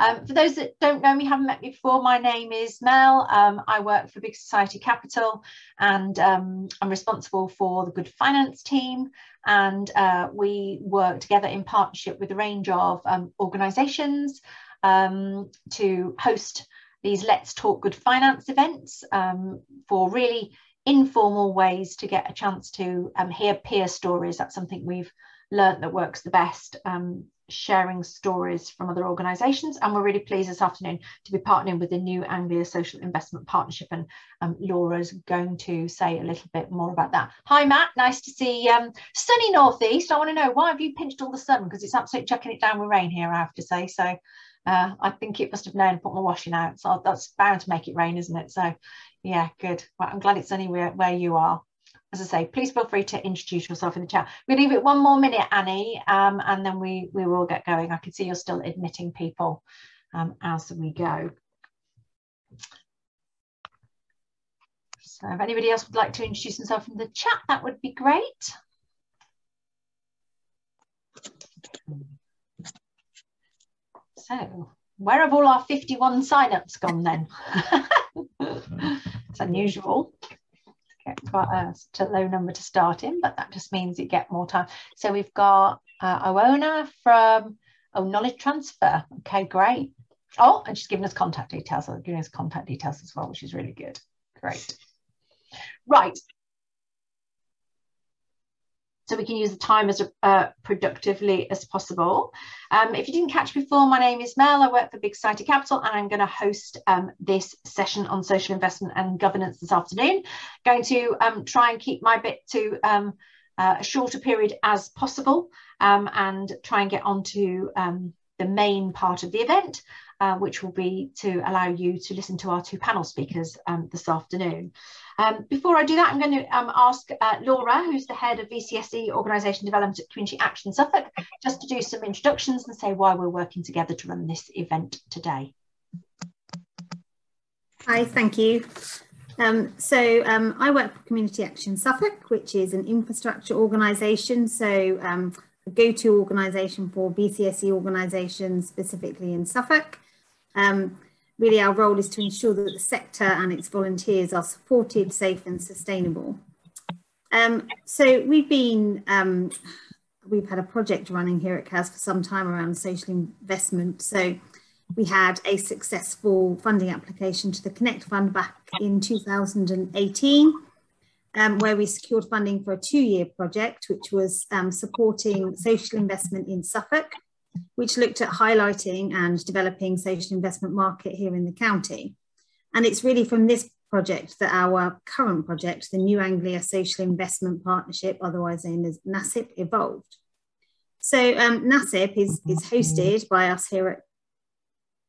Um, for those that don't know me, haven't met me before, my name is Mel. Um, I work for Big Society Capital and um, I'm responsible for the Good Finance team. And uh, we work together in partnership with a range of um, organisations um, to host these Let's Talk Good Finance events um, for really informal ways to get a chance to hear peer stories. That's something we've learned that works the best um, sharing stories from other organisations. And we're really pleased this afternoon to be partnering with the New Anglia Social Investment Partnership. And um, Laura's going to say a little bit more about that. Hi, Matt. Nice to see um, sunny northeast. I want to know why have you pinched all the sun? Because it's absolutely chucking it down with rain here, I have to say. So uh, I think it must have known to put my washing out. So that's bound to make it rain, isn't it? So yeah, good. Well, I'm glad it's sunny where, where you are as I say, please feel free to introduce yourself in the chat. We'll leave it one more minute, Annie, um, and then we, we will get going. I can see you're still admitting people um, as we go. So if anybody else would like to introduce themselves in the chat, that would be great. So where have all our 51 sign-ups gone then? it's unusual a, low number to start in, but that just means you get more time. So we've got uh, Oona from Oh Knowledge Transfer. Okay, great. Oh, and she's given us contact details. Giving us contact details as well, which is really good. Great. Right so we can use the time as uh, productively as possible. Um, if you didn't catch before, my name is Mel. I work for Big Society Capital and I'm going to host um, this session on social investment and governance this afternoon. Going to um, try and keep my bit to um, uh, a shorter period as possible um, and try and get on to um, the main part of the event. Uh, which will be to allow you to listen to our two panel speakers um, this afternoon. Um, before I do that, I'm going to um, ask uh, Laura, who's the head of VCSE Organisation Development at Community Action Suffolk, just to do some introductions and say why we're working together to run this event today. Hi, thank you. Um, so um, I work for Community Action Suffolk, which is an infrastructure organisation. So um, a go-to organisation for VCSE organisations, specifically in Suffolk. Um, really our role is to ensure that the sector and its volunteers are supported, safe and sustainable. Um, so we've been, um, we've had a project running here at CAS for some time around social investment. So we had a successful funding application to the Connect Fund back in 2018, um, where we secured funding for a two-year project, which was um, supporting social investment in Suffolk which looked at highlighting and developing social investment market here in the county. And it's really from this project that our current project, the New Anglia Social Investment Partnership, otherwise known as NASIP, evolved. So um, NASIP is, is hosted by us here at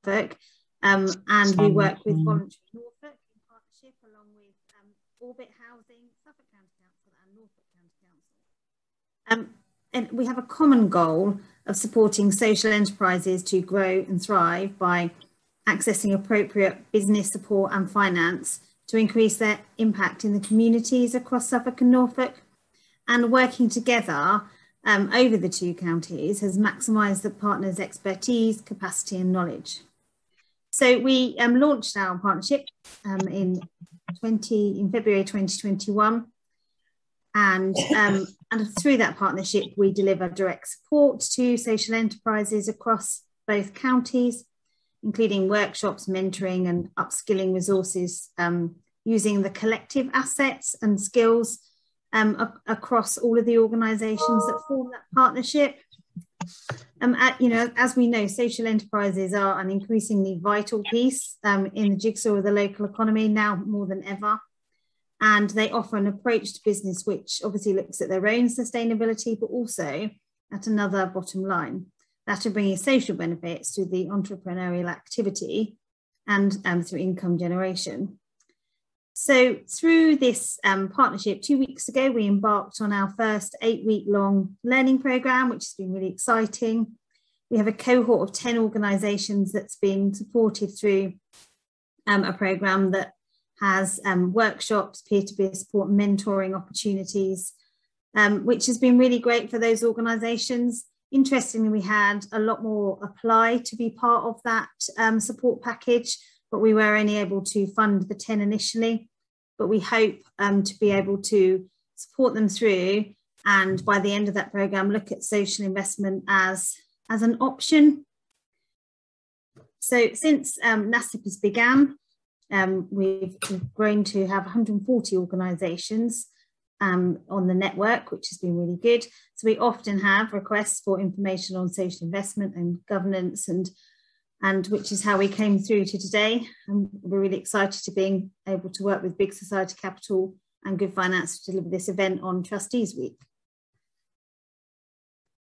Norfolk, um, and we work with Voluntary Norfolk in partnership along with um, Orbit Housing, Suffolk County Council and Norfolk County Council. Um, and we have a common goal of supporting social enterprises to grow and thrive by accessing appropriate business support and finance to increase their impact in the communities across Suffolk and Norfolk. And working together um, over the two counties has maximised the partners' expertise, capacity and knowledge. So we um, launched our partnership um, in 20 in February 2021 and, um, and through that partnership, we deliver direct support to social enterprises across both counties, including workshops, mentoring, and upskilling resources um, using the collective assets and skills um, across all of the organisations that form that partnership. Um, at, you know, as we know, social enterprises are an increasingly vital piece um, in the jigsaw of the local economy now more than ever and they offer an approach to business which obviously looks at their own sustainability, but also at another bottom line that are bringing social benefits through the entrepreneurial activity and um, through income generation. So through this um, partnership, two weeks ago, we embarked on our first eight week long learning program, which has been really exciting. We have a cohort of 10 organizations that's been supported through um, a program that has um, workshops, peer-to-peer support, mentoring opportunities, um, which has been really great for those organisations. Interestingly, we had a lot more apply to be part of that um, support package, but we were only able to fund the 10 initially. But we hope um, to be able to support them through and by the end of that programme look at social investment as, as an option. So since um, NASIP has began, um, we've, we've grown to have 140 organisations um, on the network, which has been really good. So we often have requests for information on social investment and governance and and which is how we came through to today. And we're really excited to being able to work with Big Society Capital and Good Finance to deliver this event on Trustees Week.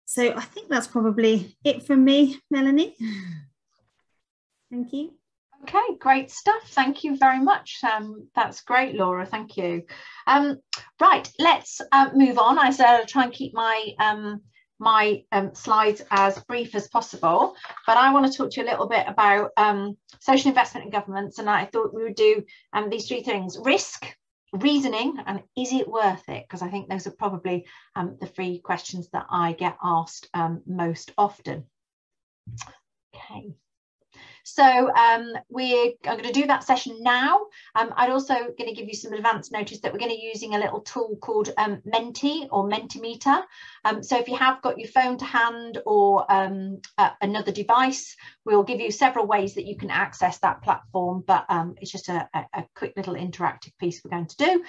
So I think that's probably it from me, Melanie. Thank you. Okay, great stuff. Thank you very much. Um, that's great, Laura. Thank you. Um, right, let's uh, move on. I said I'll try and keep my um, my um, slides as brief as possible, but I want to talk to you a little bit about um, social investment in governance, and I thought we would do um, these three things: risk, reasoning, and is it worth it? Because I think those are probably the three questions that I get asked most often. Okay. So um, we're going to do that session now. Um, I'm also going to give you some advance notice that we're going to be using a little tool called um, Menti or Mentimeter. Um, so if you have got your phone to hand or uh, another device, we'll give you several ways that you can access that platform, but um, it's just a, a, quick little interactive piece we're going to do.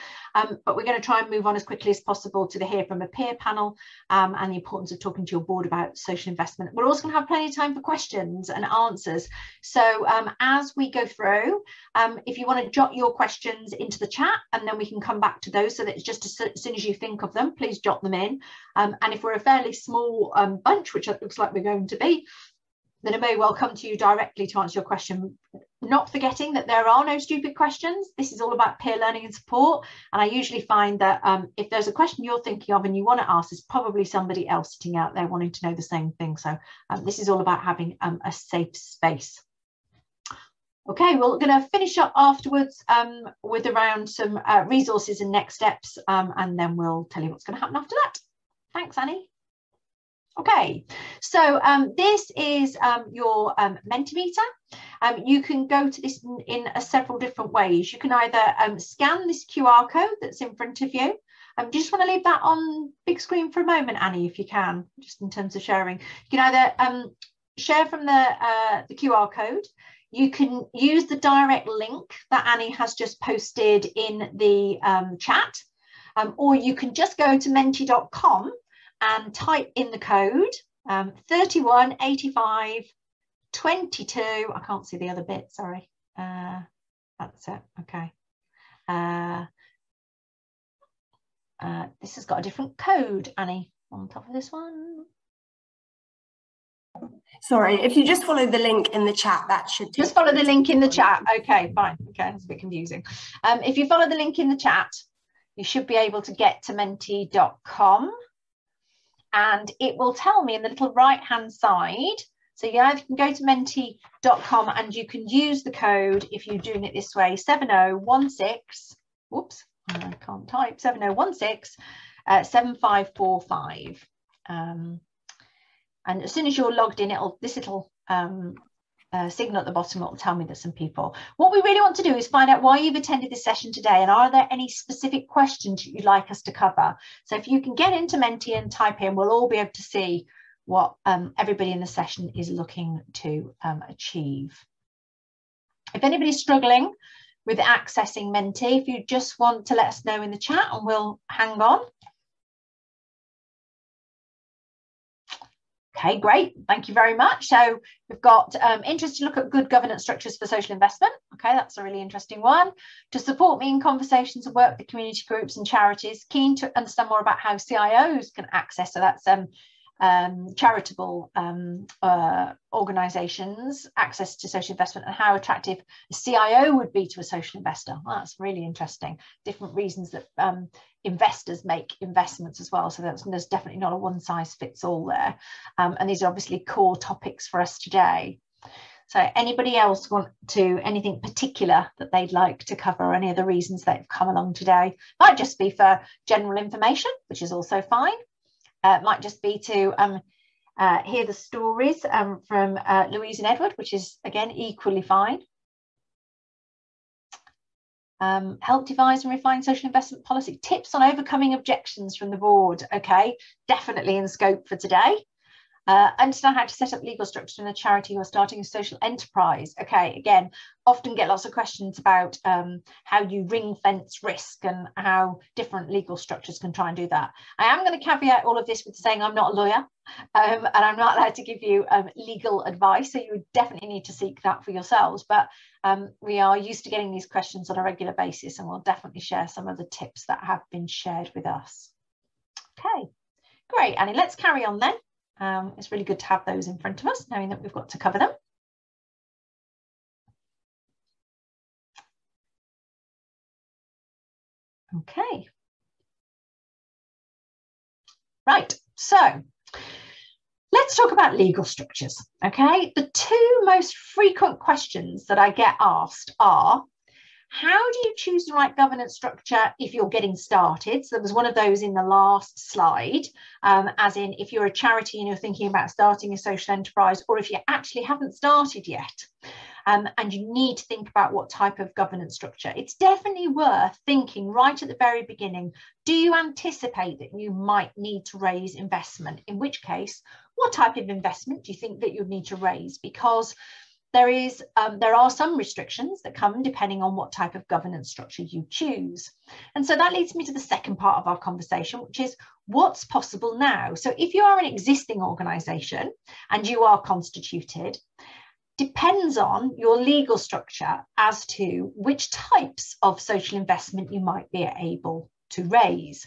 but we're going to try and move on as quickly as possible to the Hear from a Peer panel and the importance of talking to your board about social investment. We're also going to have plenty of time for questions and answers. So um, as we go through, um, if you want to jot your questions into the chat and then we can come back to those so that it's just as, as soon as you think of them, please jot them in. Um, and if we're a fairly small um, bunch, which it looks like we're going to be, then it may well come to you directly to answer your question. Not forgetting that there are no stupid questions. This is all about peer learning and support. And I usually find that um, if there's a question you're thinking of and you want to ask, there's probably somebody else sitting out there wanting to know the same thing. So um, this is all about having um, a safe space. Okay, we're going to finish up afterwards um, with around some uh, resources and next steps, um, and then we'll tell you what's going to happen after that. Thanks, Annie. Okay, so um, this is um, your um, Mentimeter. Um, you can go to this in, in uh, several different ways. You can either scan this QR code that's in front of you. Um, do you just want to leave that on big screen for a moment, Annie, if you can, just in terms of sharing. You can either um, share from the, uh, the QR code. You can use the direct link that Annie has just posted in the um, chat, um, or you can just go to menti.com and type in the code um, 3185 22. I can't see the other bit, sorry. Uh, that's it, okay. Uh, uh, this has got a different code, Annie, on top of this one. Sorry, if you just follow the link in the chat, that should just follow the link in the chat. Okay, fine. Okay, that's a bit confusing. Um, if you follow the link in the chat, you should be able to get to menti.com and it will tell me in the little right hand side. So yeah, you can go to menti.com and you can use the code if you're doing it this way 7016, whoops, I can't type 7016 uh, 7545. Um, and as soon as you're logged in, it'll this little um, uh, signal at the bottom will tell me that some people. What we really want to do is find out why you've attended this session today and are there any specific questions you'd like us to cover. So if you can get into Menti and type in, we'll all be able to see what um, everybody in the session is looking to um, achieve. If anybody's struggling with accessing Menti, if you just want to let us know in the chat and we'll hang on. Okay, great. Thank you very much. So we've got um, interest to look at good governance structures for social investment. Okay, that's a really interesting one. To support me in conversations and work with community groups and charities, keen to understand more about how CIOs can access. So that's um, um, charitable um, uh, organisations access to social investment and how attractive a CIO would be to a social investor. Well, that's really interesting. Different reasons that um, investors make investments as well. So there's definitely not a one size fits all there. Um, and these are obviously core topics for us today. So anybody else want to anything particular that they'd like to cover, any of the reasons they've come along today? Might just be for general information, which is also fine uh, might just be to um, uh, hear the stories um, from uh, Louise and Edward, which is again equally fine. Um, help devise and refine social investment policy. Tips on overcoming objections from the board. Okay, definitely in scope for today. Uh, understand how to set up legal structure in a charity or starting a social enterprise. Okay, again, often get lots of questions about um, how you ring fence risk and how different legal structures can try and do that. I am going to caveat all of this with saying I'm not a lawyer um, and I'm not allowed to give you um, legal advice, so you definitely need to seek that for yourselves. But um, we are used to getting these questions on a regular basis and we'll definitely share some of the tips that have been shared with us. Okay, great, Annie, let's carry on then. Um, it's really good to have those in front of us, knowing that we've got to cover them. Okay. Right, so let's talk about legal structures, okay? The two most frequent questions that I get asked are, how do you choose the right governance structure if you're getting started? So there was one of those in the last slide, um, as in if you're a charity and you're thinking about starting a social enterprise, or if you actually haven't started yet. Um, and you need to think about what type of governance structure. It's definitely worth thinking right at the very beginning, do you anticipate that you might need to raise investment? In which case, what type of investment do you think that you'd need to raise? Because there is um, there are some restrictions that come depending on what type of governance structure you choose and so that leads me to the second part of our conversation which is what's possible now so if you are an existing organization and you are constituted depends on your legal structure as to which types of social investment you might be able to raise.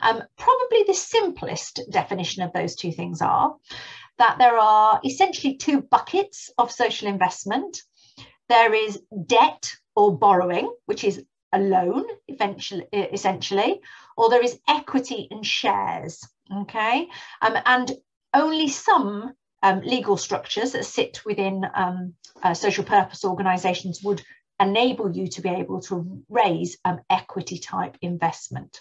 Um, probably the simplest definition of those two things are that there are essentially two buckets of social investment. There is debt or borrowing, which is a loan eventually, essentially, or there is equity and shares. Okay, um, and only some um, legal structures that sit within um, uh, social purpose organisations would enable you to be able to raise um, equity type investment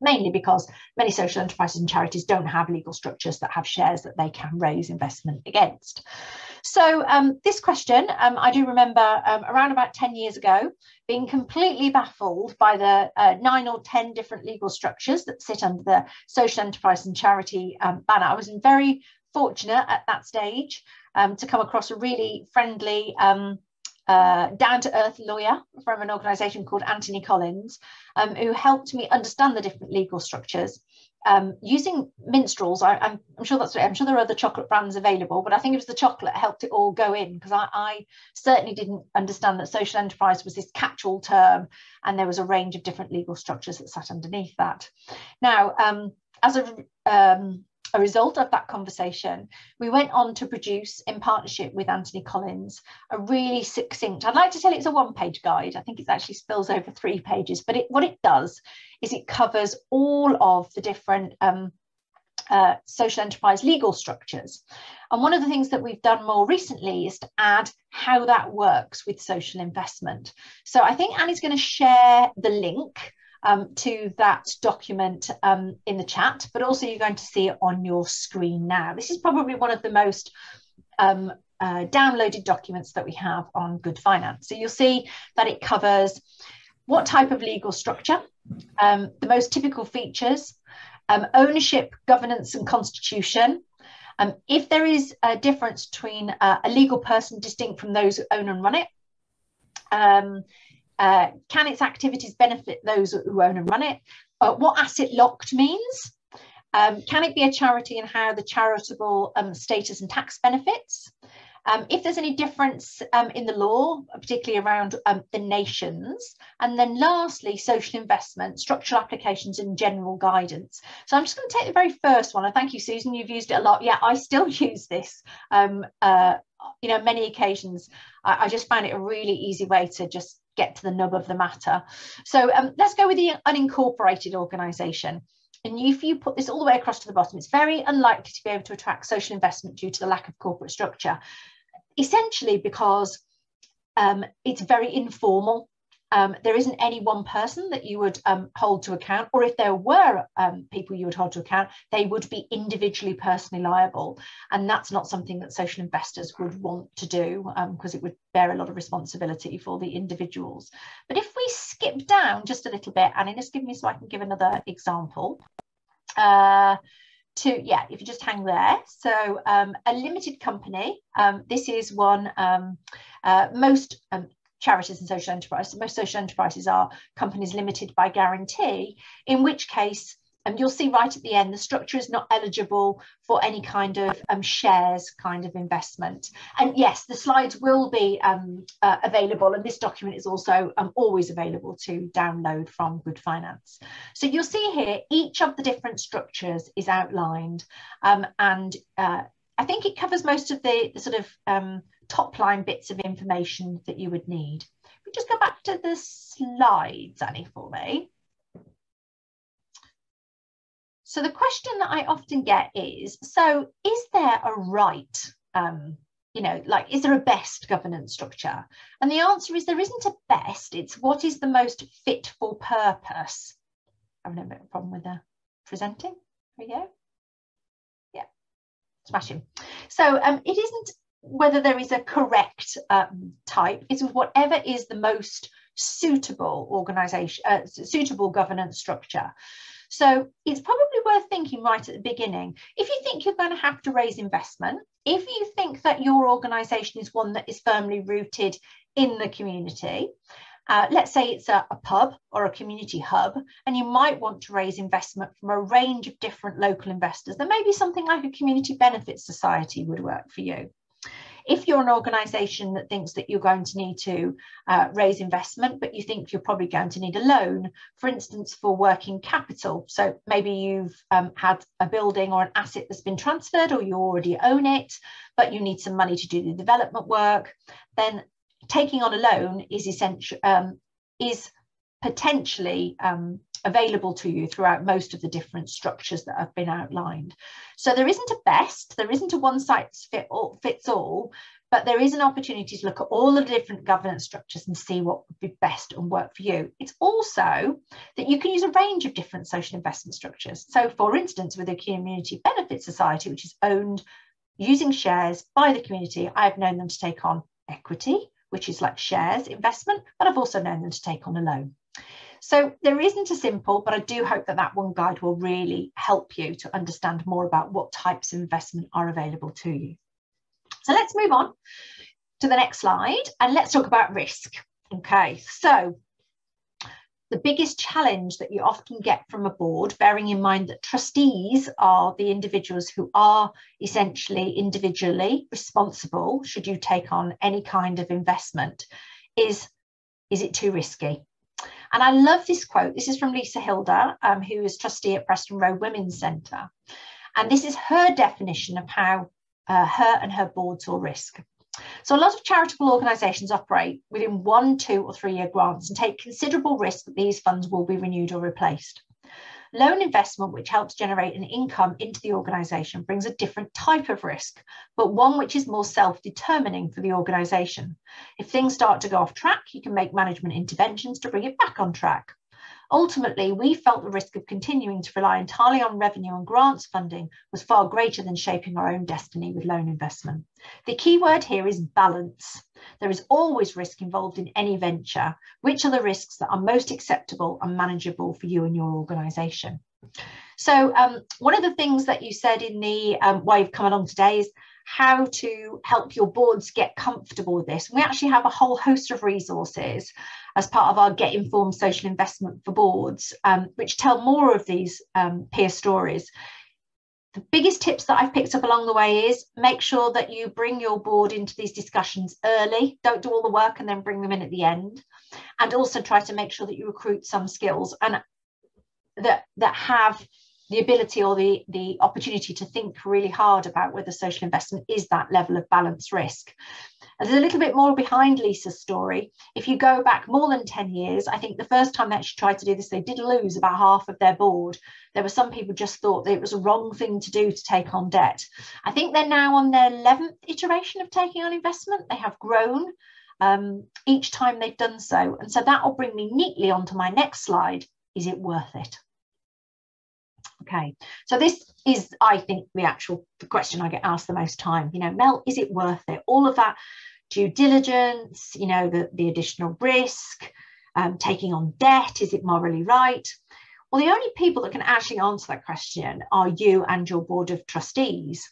mainly because many social enterprises and charities don't have legal structures that have shares that they can raise investment against. So um, this question, um, I do remember um, around about 10 years ago, being completely baffled by the uh, nine or 10 different legal structures that sit under the social enterprise and charity um, banner. I was very fortunate at that stage um, to come across a really friendly um, uh, down to earth lawyer from an organisation called Anthony Collins, um, who helped me understand the different legal structures. Um, using minstrels, I, am sure that's I'm sure there are other chocolate brands available, but I think it was the chocolate helped it all go in because I, I, certainly didn't understand that social enterprise was this catch-all term, and there was a range of different legal structures that sat underneath that. Now, um, as a um, a result of that conversation, we went on to produce, in partnership with Anthony Collins, a really succinct, I'd like to tell it's a one page guide. I think it actually spills over three pages, but it, what it does is it covers all of the different um, uh, social enterprise legal structures. And one of the things that we've done more recently is to add how that works with social investment. So I think Annie's going to share the link um, to that document um, in the chat, but also you're going to see it on your screen now. This is probably one of the most um, uh, downloaded documents that we have on Good Finance. So you'll see that it covers what type of legal structure, um, the most typical features, um, ownership, governance and constitution, um, if there is a difference between uh, a legal person distinct from those who own and run it, uh, can its activities benefit those who own and run it? Uh, what asset locked means? Um, can it be a charity and how the charitable um, status and tax benefits? Um, if there's any difference um, in the law, particularly around um, the nations. And then lastly, social investment, structural applications and general guidance. So I'm just going to take the very first one. And thank you, Susan, you've used it a lot. Yeah, I still use this, um, uh, you know, many occasions. I, I just found it a really easy way to just get to the nub of the matter. So um, let's go with the unincorporated organisation. And if you put this all the way across to the bottom, it's very unlikely to be able to attract social investment due to the lack of corporate structure, essentially because um, it's very informal. Um, there isn't any one person that you would um, hold to account, or if there were um, people you would hold to account, they would be individually personally liable. And that's not something that social investors would want to do because um, it would bear a lot of responsibility for the individuals. But if we skip down just a little bit, and just give me so I can give another example. Uh, to yeah if you just hang there so um, a limited company um, this is one um, uh, most um, charities and social enterprises, most social enterprises are companies limited by guarantee, in which case um, you'll see right at the end, the structure is not eligible for any kind of um, shares kind of investment. And yes, the slides will be um, uh, available and this document is also um, always available to download from Good Finance. So you'll see here, each of the different structures is outlined um, and uh, I think it covers most of the, the sort of um, top line bits of information that you would need. We just go back to the slides, Annie, for me. So the question that I often get is, so is there a right, um, you know, like, is there a best governance structure? And the answer is there isn't a best, it's what is the most fit for purpose. I have no problem with the presenting. There we go. Yeah, smashing. So um, it isn't whether there is a correct um, type is whatever is the most suitable organization uh, suitable governance structure so it's probably worth thinking right at the beginning if you think you're going to have to raise investment if you think that your organization is one that is firmly rooted in the community uh, let's say it's a, a, pub or a community hub, and you might want to raise investment from a range of different local investors. Then maybe something like a community benefit society would work for you. If you're an organisation that thinks that you're going to need to uh, raise investment, but you think you're probably going to need a loan, for instance, for working capital. So maybe you've um, had a building or an asset that's been transferred or you already own it, but you need some money to do the development work, then taking on a loan is essential, um, is potentially um, available to you throughout most of the different structures that have been outlined. So there isn't a best, there isn't a one size fit all, fits all, but there is an opportunity to look at all the different governance structures and see what would be best and work for you. It's also that you can use a range of different social investment structures. So for instance, with a community benefit society, which is owned using shares by the community, I've known them to take on equity, which is like shares investment, but I've also known them to take on a loan. So there isn't a simple, but I do hope that that one guide will really help you to understand more about what types of investment are available to you. So let's move on to the next slide and let's talk about risk. Okay, so the biggest challenge that you often get from a board, bearing in mind that trustees are the individuals who are essentially individually responsible should you take on any kind of investment, is is it too risky? And I love this quote. This is from Lisa Hilder, um, who is trustee at Preston Road Women's Centre. And this is her definition of how uh, her and her board saw risk. So a lot of charitable organisations operate within one, two or three year grants and take considerable risk that these funds will be renewed or replaced. Loan investment, which helps generate an income into the organisation, brings a different type of risk, but one which is more self determining for the organisation. If things start to go off track, you can make management interventions to bring it back on track. Ultimately, we felt the risk of continuing to rely entirely on revenue and grants funding was far greater than shaping our own destiny with loan investment. The key word here is balance. There is always risk involved in any venture. Which are the risks that are most acceptable and manageable for you and your organisation? So, um, one of the things that you said in the um, why you've come along today is how to help your boards get comfortable with this. We actually have a whole host of resources as part of our Get Informed Social Investment for Boards, um, which tell more of these um, peer stories. The biggest tips that I've picked up along the way is make sure that you bring your board into these discussions early. Don't do all the work and then bring them in at the end. And also try to make sure that you recruit some skills and that, that have the ability or the, the opportunity to think really hard about whether social investment is that level of balance risk. And there's a little bit more behind Lisa's story. If you go back more than 10 years, I think the first time that she tried to do this, they did lose about half of their board. There were some people just thought that it was a wrong thing to do to take on debt. I think they're now on their 11th iteration of taking on investment. They have grown um, each time they've done so. And so that will bring me neatly onto my next slide. Is it worth it? Okay, so this is, I think, the actual the question I get asked the most time. You know, Mel, is it worth it? All of that due diligence, you know, the, the additional risk, um, taking on debt, is it morally right? Well, the only people that can actually answer that question are you and your board of trustees.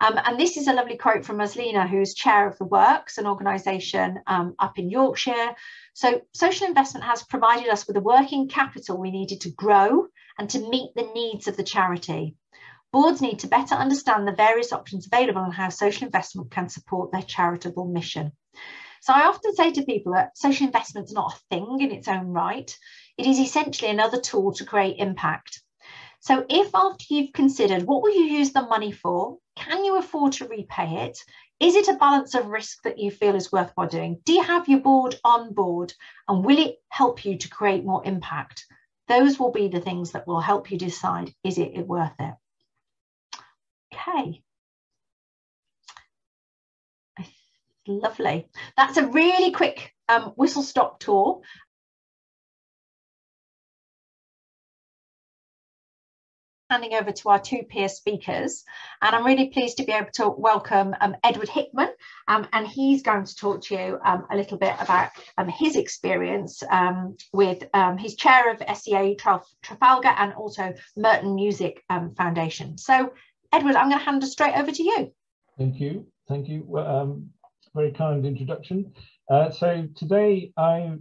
Um, and this is a lovely quote from Maslina, who's chair of the Works, an organisation um, up in Yorkshire. So, social investment has provided us with the working capital we needed to grow and to meet the needs of the charity. Boards need to better understand the various options available and how social investment can support their charitable mission. So I often say to people that social investment is not a thing in its own right. It is essentially another tool to create impact. So if after you've considered what will you use the money for, can you afford to repay it? Is it a balance of risk that you feel is worthwhile doing? Do you have your board on board and will it help you to create more impact? Those will be the things that will help you decide, is it worth it? Okay. Lovely. That's a really quick um, whistle stop tour handing over to our two peer speakers. And I'm really pleased to be able to welcome um, Edward Hickman, um, and he's going to talk to you um, a little bit about um, his experience um, with, um, his chair of SCA Traf Trafalgar and also Merton Music Foundation. So Edward, I'm going to hand it straight over to you. Thank you. Thank you. Well, very kind introduction. Uh, so today I,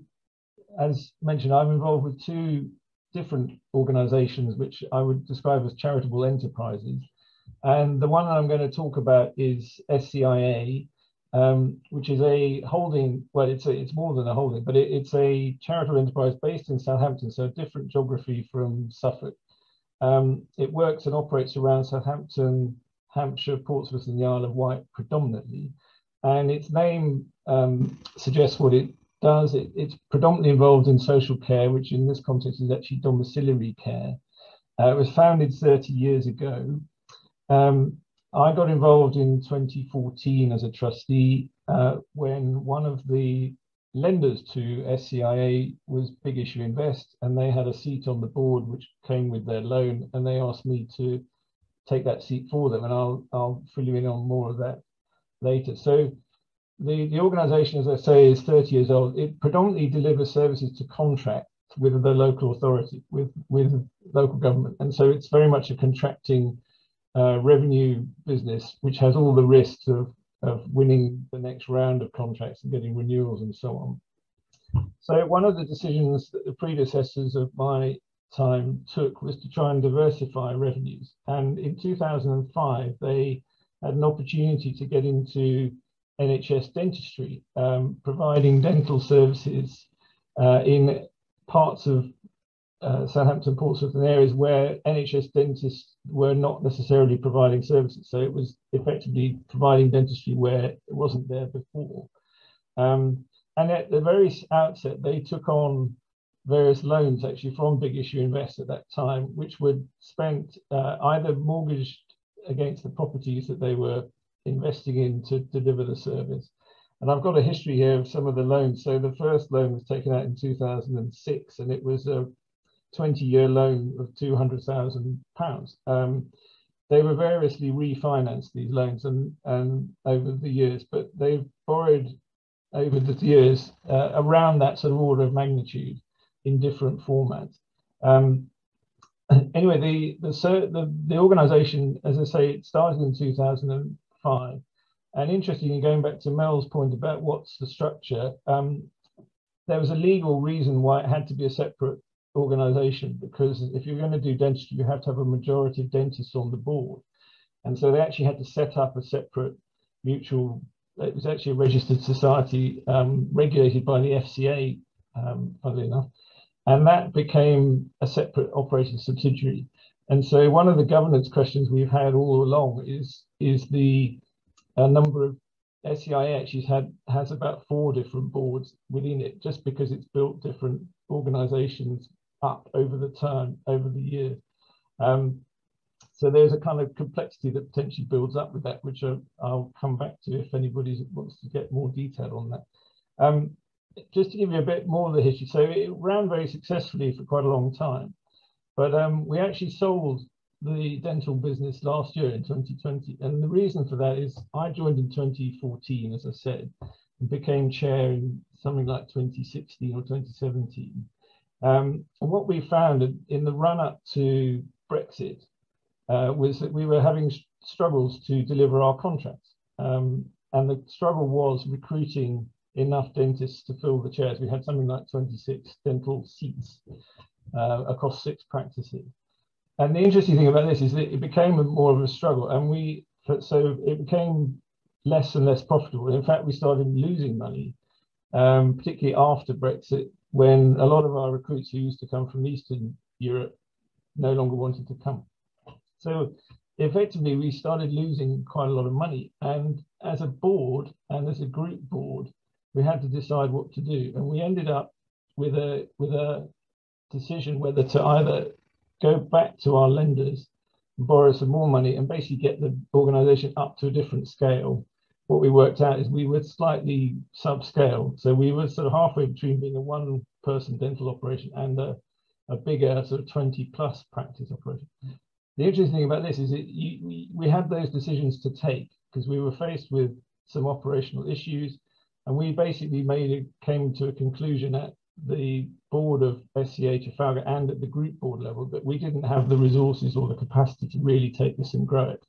as mentioned, I'm involved with two different organizations which I would describe as charitable enterprises. And the one I'm going to talk about is SCIA, um, which is a holding, well, it's, a, it's more than a holding, but it, it's a charitable enterprise based in Southampton, so a different geography from Suffolk. Um, it works and operates around Southampton, Hampshire, Portsmouth, and the Isle of Wight predominantly. And its name um, suggests what it does. It, it's predominantly involved in social care, which in this context is actually domiciliary care. Uh, it was founded 30 years ago. Um, I got involved in 2014 as a trustee uh, when one of the lenders to SCIA was Big Issue Invest, and they had a seat on the board which came with their loan, and they asked me to take that seat for them, and I'll I'll fill you in on more of that later. So the, the organization, as I say, is 30 years old. It predominantly delivers services to contract with the local authority, with, with local government. And so it's very much a contracting uh, revenue business, which has all the risks of, of winning the next round of contracts and getting renewals and so on. So one of the decisions that the predecessors of my time took was to try and diversify revenues. And in 2005, they had an opportunity to get into NHS dentistry, um, providing dental services uh, in parts of uh, Southampton, Portsmouth, and areas where NHS dentists were not necessarily providing services. So it was effectively providing dentistry where it wasn't there before. Um, and at the very outset, they took on various loans actually from Big Issue Invest at that time, which were spent uh, either mortgaged against the properties that they were investing in to deliver the service. And I've got a history here of some of the loans. So the first loan was taken out in 2006, and it was a 20-year loan of 200,000 pounds. Um, they were variously refinanced these loans and, and over the years, but they've borrowed over the years uh, around that sort of order of magnitude in different formats. Um, anyway, the the, the the organization, as I say, it started in 2000 five. And interestingly, going back to Mel's point about what's the structure, um, there was a legal reason why it had to be a separate organization because if you're going to do dentistry, you have to have a majority of dentists on the board. And so they actually had to set up a separate mutual, it was actually a registered society um, regulated by the FCA, um, funnily enough. And that became a separate operating subsidiary. And so one of the governance questions we've had all along is, is the uh, number of SCIA actually had, has about four different boards within it, just because it's built different organizations up over the time, over the years. Um, so there's a kind of complexity that potentially builds up with that, which I'll, I'll come back to if anybody wants to get more detail on that. Um, just to give you a bit more of the history, so it ran very successfully for quite a long time, but um, we actually sold the dental business last year in 2020. And the reason for that is I joined in 2014, as I said, and became chair in something like 2016 or 2017. Um, and what we found in the run up to Brexit uh, was that we were having struggles to deliver our contracts. Um, and the struggle was recruiting enough dentists to fill the chairs. We had something like 26 dental seats uh, across six practices. And the interesting thing about this is that it became more of a struggle, and we so it became less and less profitable. In fact, we started losing money, um, particularly after Brexit, when a lot of our recruits who used to come from Eastern Europe no longer wanted to come. So effectively, we started losing quite a lot of money. And as a board and as a group board, we had to decide what to do. And we ended up with a with a decision whether to either go back to our lenders, borrow some more money, and basically get the organization up to a different scale. What we worked out is we were slightly subscale. So we were sort of halfway between being a one person dental operation and a, a bigger sort of 20 plus practice operation. The interesting thing about this is that you, we, we had those decisions to take because we were faced with some operational issues and we basically made it, came to a conclusion at the board of SCA Trafalgar and at the group board level that we didn't have the resources or the capacity to really take this and grow it.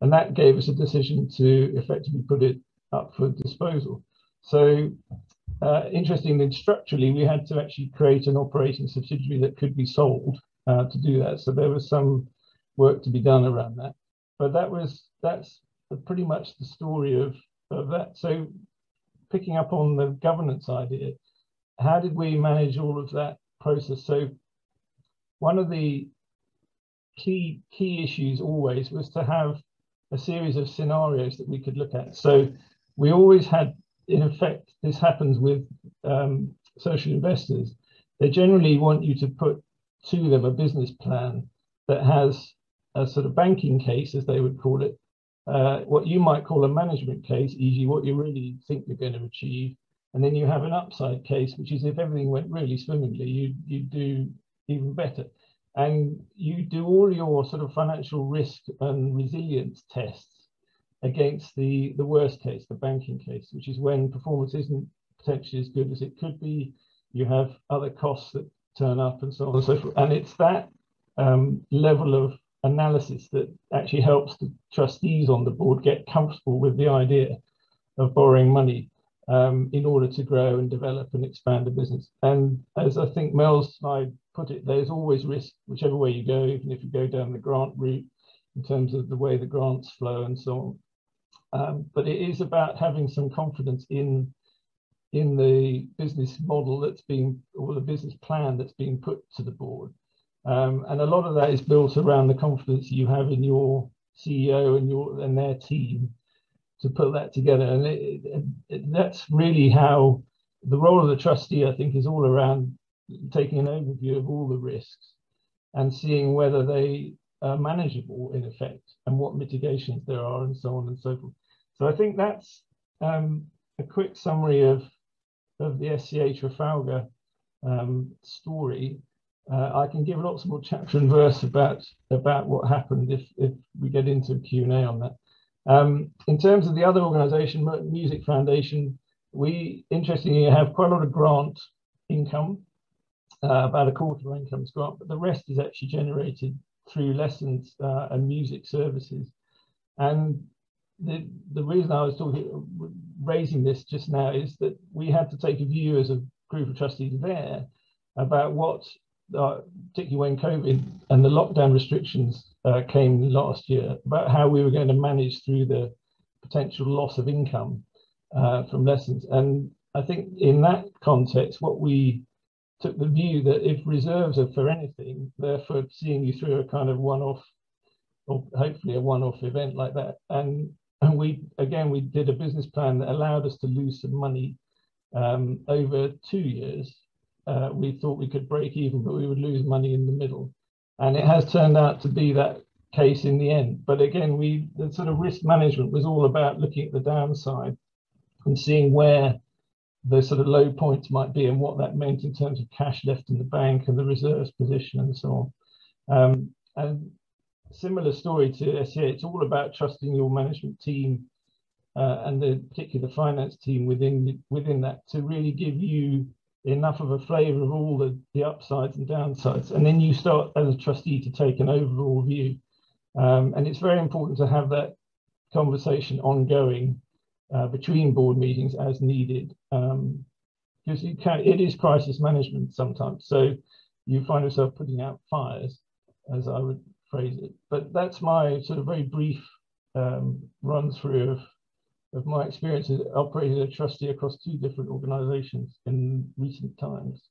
And that gave us a decision to effectively put it up for disposal. So uh, interestingly, structurally, we had to actually create an operating subsidiary that could be sold uh, to do that. So there was some work to be done around that. But that was that's pretty much the story of, of that. So picking up on the governance idea, how did we manage all of that process? So one of the key key issues always was to have a series of scenarios that we could look at. So we always had, in effect, this happens with um, social investors. They generally want you to put to them a business plan that has a sort of banking case, as they would call it, uh, what you might call a management case, e.g., what you really think you're going to achieve, and then you have an upside case, which is if everything went really swimmingly, you you do even better. And you do all your sort of financial risk and resilience tests against the, the worst case, the banking case, which is when performance isn't potentially as good as it could be. You have other costs that turn up and so on and so forth. And it's that um, level of analysis that actually helps the trustees on the board get comfortable with the idea of borrowing money um, in order to grow and develop and expand the business. And as I think Mel's slide put it, there's always risk, whichever way you go, even if you go down the grant route in terms of the way the grants flow and so on. Um, but it is about having some confidence in in the business model that's being or the business plan that's being put to the board. Um, and a lot of that is built around the confidence you have in your CEO and your and their team to put that together. And it, it, it, that's really how the role of the trustee, I think, is all around taking an overview of all the risks and seeing whether they are manageable in effect and what mitigations there are and so on and so forth. So I think that's um, a quick summary of, of the SCA Trafalgar um, story. Uh, I can give lots more chapter and verse about about what happened if, if we get into Q&A on that. Um, in terms of the other organisation, Music Foundation, we interestingly have quite a lot of grant income, uh, about a quarter of our income is grant, but the rest is actually generated through lessons uh, and music services. And the, the reason I was talking, raising this just now is that we had to take a view as a group of trustees there about what, uh, particularly when COVID and the lockdown restrictions uh, came last year about how we were going to manage through the potential loss of income uh, from lessons. And I think in that context, what we took the view that if reserves are for anything, therefore seeing you through a kind of one-off, or hopefully a one-off event like that. And and we again we did a business plan that allowed us to lose some money um, over two years. Uh, we thought we could break even, but we would lose money in the middle. And it has turned out to be that case in the end. But again, we the sort of risk management was all about looking at the downside and seeing where the sort of low points might be and what that meant in terms of cash left in the bank and the reserves position and so on. Um, and similar story to SCA, it's all about trusting your management team uh, and the particular finance team within within that to really give you enough of a flavour of all the, the upsides and downsides. And then you start as a trustee to take an overall view. Um, and it's very important to have that conversation ongoing uh, between board meetings as needed. Um, because you can, it is crisis management sometimes. So you find yourself putting out fires, as I would phrase it. But that's my sort of very brief um, run through of of my experience as operating a trustee across two different organisations in recent times.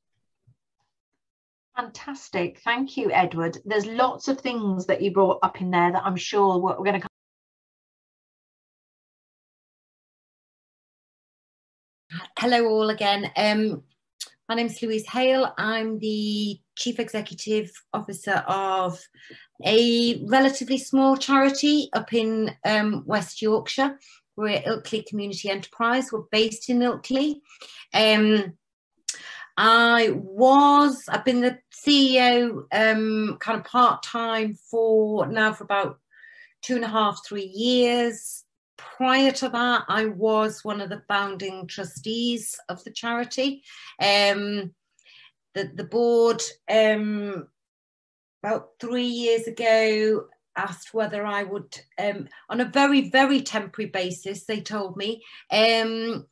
Fantastic. Thank you, Edward. There's lots of things that you brought up in there that I'm sure we're, we're going to come. Hello all again. Um, my name is Louise Hale. I'm the Chief Executive Officer of a relatively small charity up in um, West Yorkshire. We're at Ilkley Community Enterprise. We're based in Ilkley. Um, I was, I've been the CEO um, kind of part time for now for about two and a half, three years. Prior to that, I was one of the founding trustees of the charity. Um, the, the board, um, about three years ago, asked whether I would, um, on a very, very temporary basis, they told me, um,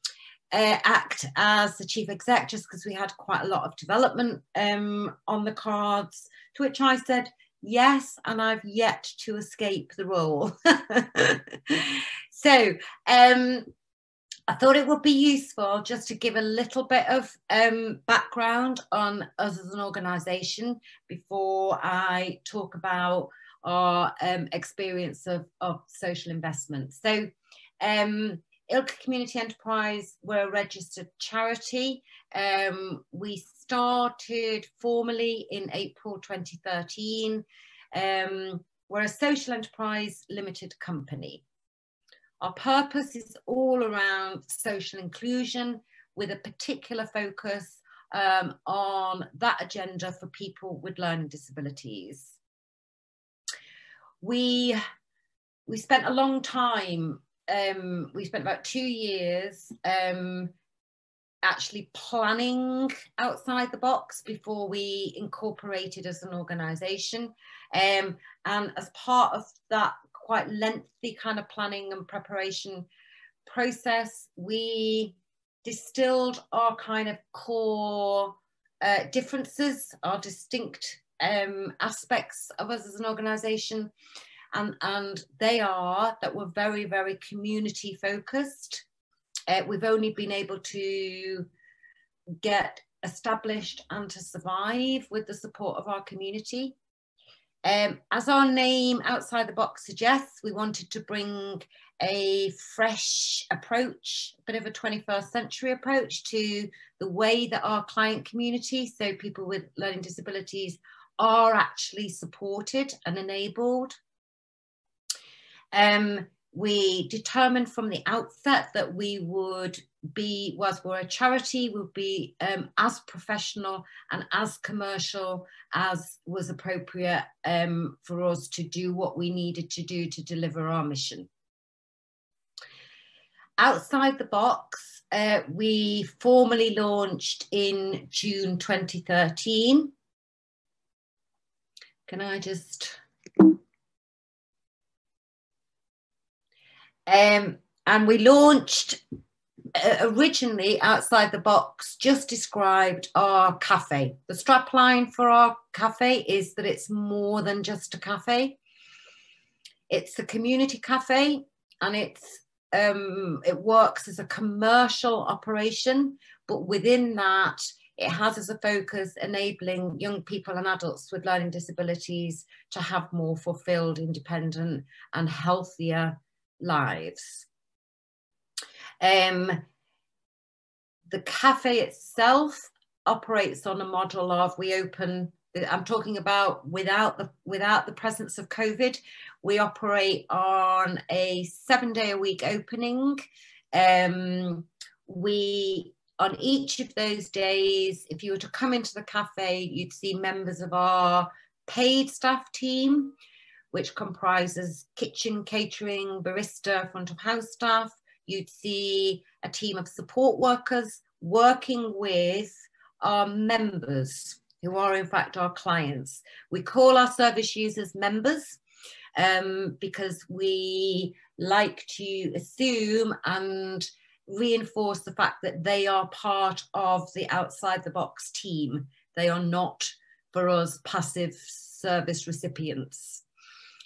uh, act as the chief exec just because we had quite a lot of development um, on the cards. To which I said, yes, and I've yet to escape the role. so um, I thought it would be useful just to give a little bit of um, background on us as an organisation before I talk about our um, experience of, of social investment. So um, Ilkley Community Enterprise, we're a registered charity. Um, we started formally in April 2013. Um, we're a social enterprise limited company. Our purpose is all around social inclusion with a particular focus um, on that agenda for people with learning disabilities we we spent a long time um, we spent about two years um, actually planning outside the box before we incorporated as an organization. Um, and as part of that quite lengthy kind of planning and preparation process we distilled our kind of core uh, differences our distinct um, aspects of us as an organisation, and and they are that we're very very community focused. Uh, we've only been able to get established and to survive with the support of our community. Um, as our name outside the box suggests, we wanted to bring a fresh approach, a bit of a 21st century approach to the way that our client community, so people with learning disabilities, are actually supported and enabled. Um, we determined from the outset that we would be, whilst we're a charity, would be um, as professional and as commercial as was appropriate um, for us to do what we needed to do to deliver our mission. Outside the box, uh, we formally launched in June 2013 can I just... Um, and we launched uh, originally outside the box just described our cafe. The strapline for our cafe is that it's more than just a cafe. It's a community cafe and it's um, it works as a commercial operation but within that it has as a focus enabling young people and adults with learning disabilities to have more fulfilled, independent and healthier lives. Um, the cafe itself operates on a model of we open I'm talking about without the without the presence of COVID, we operate on a seven day a week opening. Um, we on each of those days, if you were to come into the cafe, you'd see members of our paid staff team, which comprises kitchen, catering, barista, front of house staff. You'd see a team of support workers working with our members, who are in fact our clients. We call our service users members um, because we like to assume and reinforce the fact that they are part of the outside the box team. They are not, for us, passive service recipients.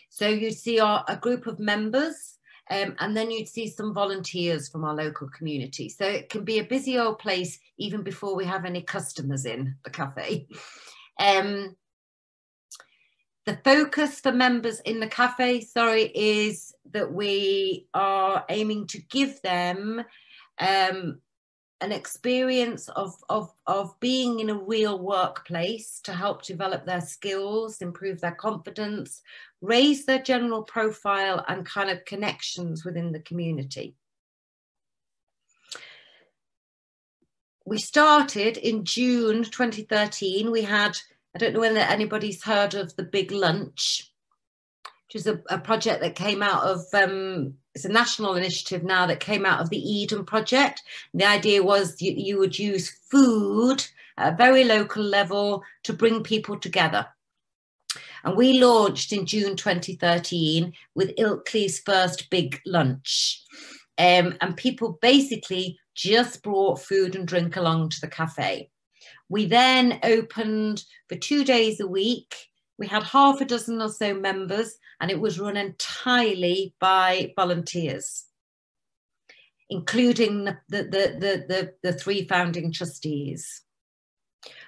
So you see our, a group of members um, and then you'd see some volunteers from our local community. So it can be a busy old place even before we have any customers in the cafe. Um, the focus for members in the cafe, sorry, is that we are aiming to give them um, an experience of, of, of being in a real workplace to help develop their skills, improve their confidence, raise their general profile and kind of connections within the community. We started in June 2013. We had, I don't know whether anybody's heard of the Big Lunch, which is a, a project that came out of um, it's a national initiative now that came out of the Eden Project. The idea was you, you would use food at a very local level to bring people together. And we launched in June 2013 with Ilkley's first big lunch. Um, and people basically just brought food and drink along to the cafe. We then opened for two days a week. We had half a dozen or so members and it was run entirely by volunteers, including the, the, the, the, the three founding trustees.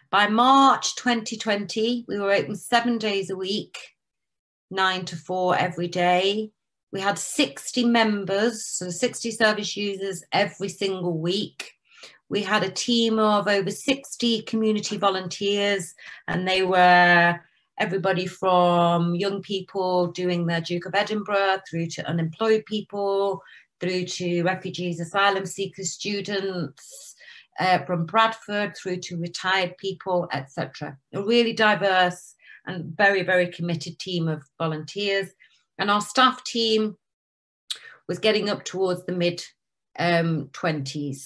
By March 2020, we were open seven days a week, nine to four every day. We had 60 members, so 60 service users every single week. We had a team of over 60 community volunteers, and they were everybody from young people doing the Duke of Edinburgh through to unemployed people, through to refugees, asylum seekers, students uh, from Bradford, through to retired people, etc. A really diverse and very, very committed team of volunteers. And our staff team was getting up towards the mid um, 20s,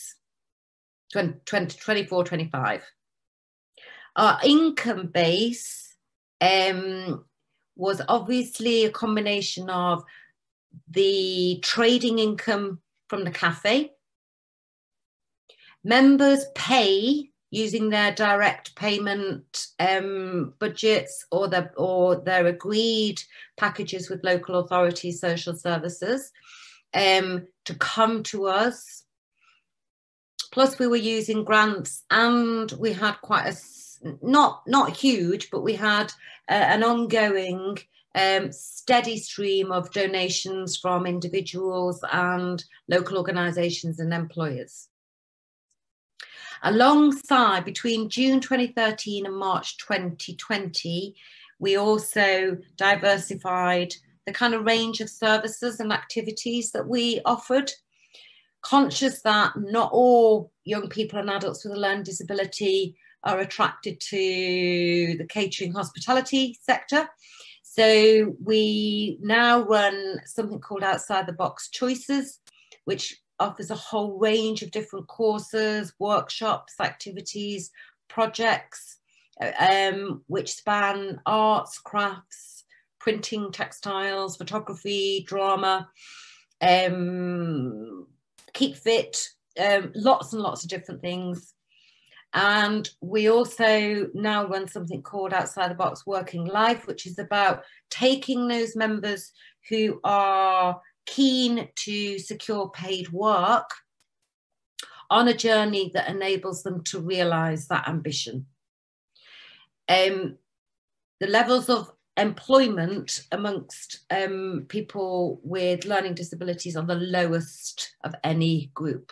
20, 20, 24, 25. Our income base um, was obviously a combination of the trading income from the cafe. Members pay using their direct payment um, budgets or their, or their agreed packages with local authorities, social services um, to come to us. Plus, we were using grants and we had quite a not not huge, but we had uh, an ongoing um, steady stream of donations from individuals and local organisations and employers. Alongside, between June 2013 and March 2020, we also diversified the kind of range of services and activities that we offered. Conscious that not all young people and adults with a learning disability are attracted to the catering hospitality sector. So we now run something called Outside the Box Choices, which offers a whole range of different courses, workshops, activities, projects, um, which span arts, crafts, printing, textiles, photography, drama, um, keep fit, um, lots and lots of different things. And we also now run something called Outside the Box Working Life, which is about taking those members who are keen to secure paid work on a journey that enables them to realize that ambition. Um, the levels of employment amongst um, people with learning disabilities are the lowest of any group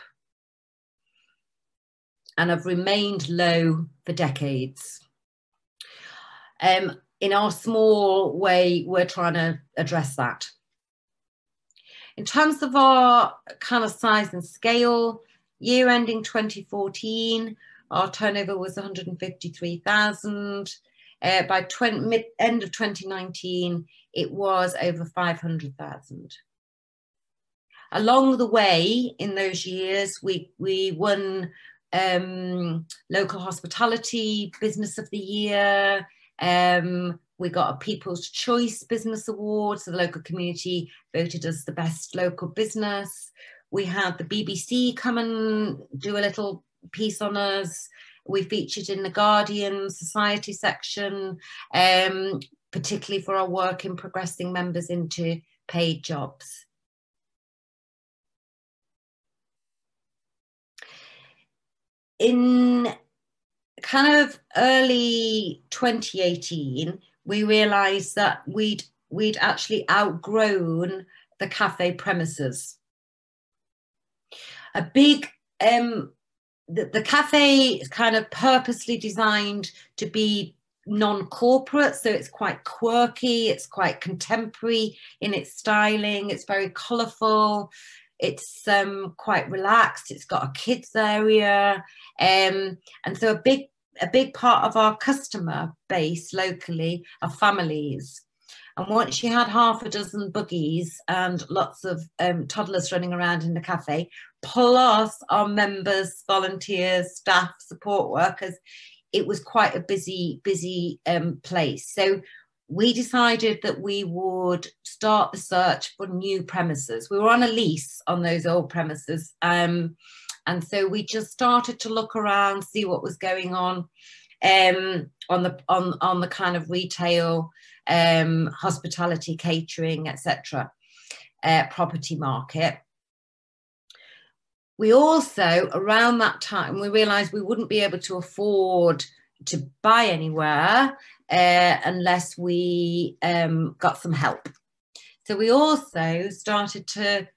and have remained low for decades. Um, in our small way, we're trying to address that. In terms of our kind of size and scale, Year ending 2014, our turnover was 153,000. Uh, by 20, mid, end of 2019, it was over 500,000. Along the way in those years, we, we won um, local hospitality business of the year. Um, we got a People's Choice Business Award, so the local community voted us the best local business. We had the BBC come and do a little piece on us. We featured in the Guardian Society section, um, particularly for our work in progressing members into paid jobs. In kind of early 2018, we realized that we'd we'd actually outgrown the cafe premises. A big um, the, the cafe is kind of purposely designed to be non-corporate so it's quite quirky it's quite contemporary in its styling it's very colorful it's um, quite relaxed it's got a kids area um, and so a big a big part of our customer base locally are families and once you had half a dozen buggies and lots of um, toddlers running around in the cafe, plus our members, volunteers, staff, support workers, it was quite a busy, busy um, place. So we decided that we would start the search for new premises. We were on a lease on those old premises. Um, and so we just started to look around, see what was going on um, on the on on the kind of retail um, hospitality, catering, etc., uh, property market. We also, around that time, we realised we wouldn't be able to afford to buy anywhere uh, unless we um, got some help. So we also started to,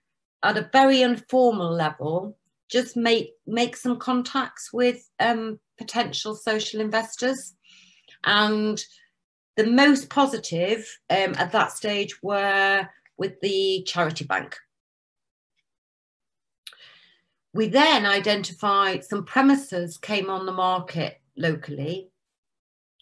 at a very informal level, just make make some contacts with um, potential social investors, and the most positive um, at that stage were with the charity bank. We then identified some premises came on the market locally,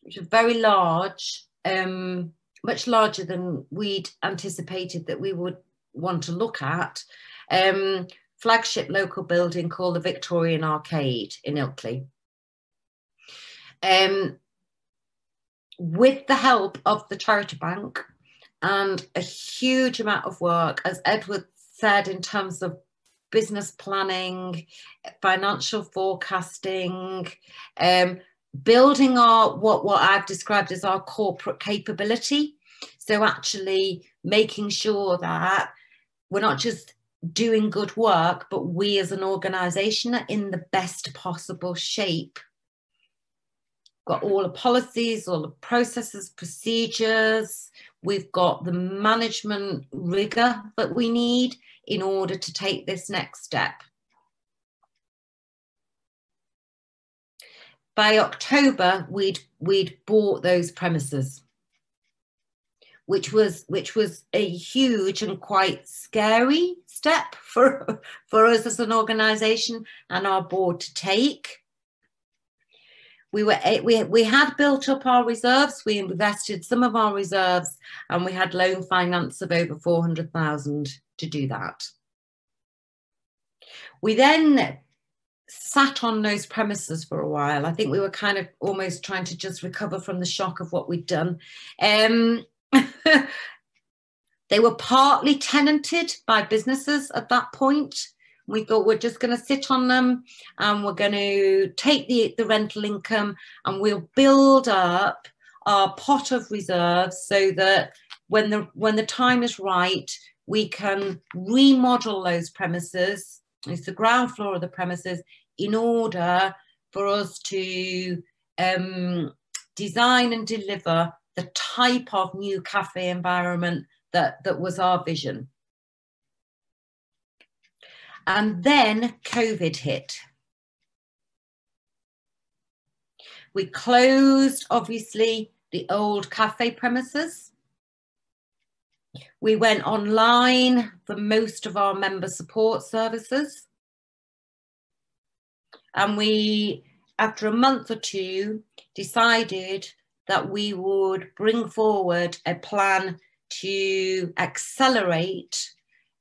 which are very large, um, much larger than we'd anticipated that we would want to look at. Um, flagship local building called the Victorian Arcade in Ilkley. Um, with the help of the charity bank and a huge amount of work, as Edward said, in terms of business planning, financial forecasting, um, building our what what I've described as our corporate capability. So actually making sure that we're not just doing good work, but we as an organisation are in the best possible shape got all the policies, all the processes, procedures. We've got the management rigor that we need in order to take this next step. By October, we'd we'd bought those premises, which was which was a huge and quite scary step for for us as an organisation and our board to take we were eh, we we had built up our reserves. We invested some of our reserves, and we had loan finance of over four hundred thousand to do that. We then sat on those premises for a while. I think we were kind of almost trying to just recover from the shock of what we'd done. Um, they were partly tenanted by businesses at that point we thought we're just going to sit on them and we're going to take the, the rental income and we'll build up our pot of reserves so that when the when the time is right we can remodel those premises it's the ground floor of the premises in order for us to um, design and deliver the type of new cafe environment that that was our vision and then COVID hit. We closed, obviously, the old cafe premises. We went online for most of our member support services. And we, after a month or two, decided that we would bring forward a plan to accelerate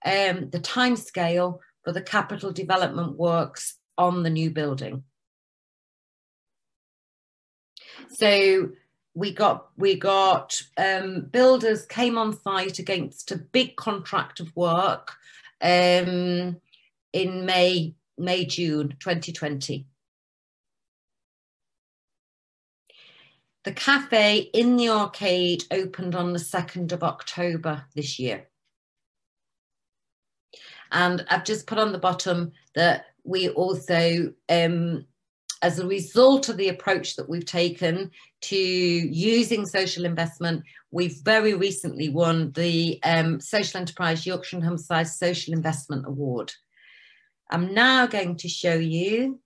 um, the timescale for the capital development works on the new building. So we got we got um, builders came on site against a big contract of work um, in May May June 2020. The cafe in the arcade opened on the 2nd of October this year. And I've just put on the bottom that we also, um, as a result of the approach that we've taken to using social investment, we've very recently won the um, Social Enterprise Yorkshire and Humberside Social Investment Award. I'm now going to show you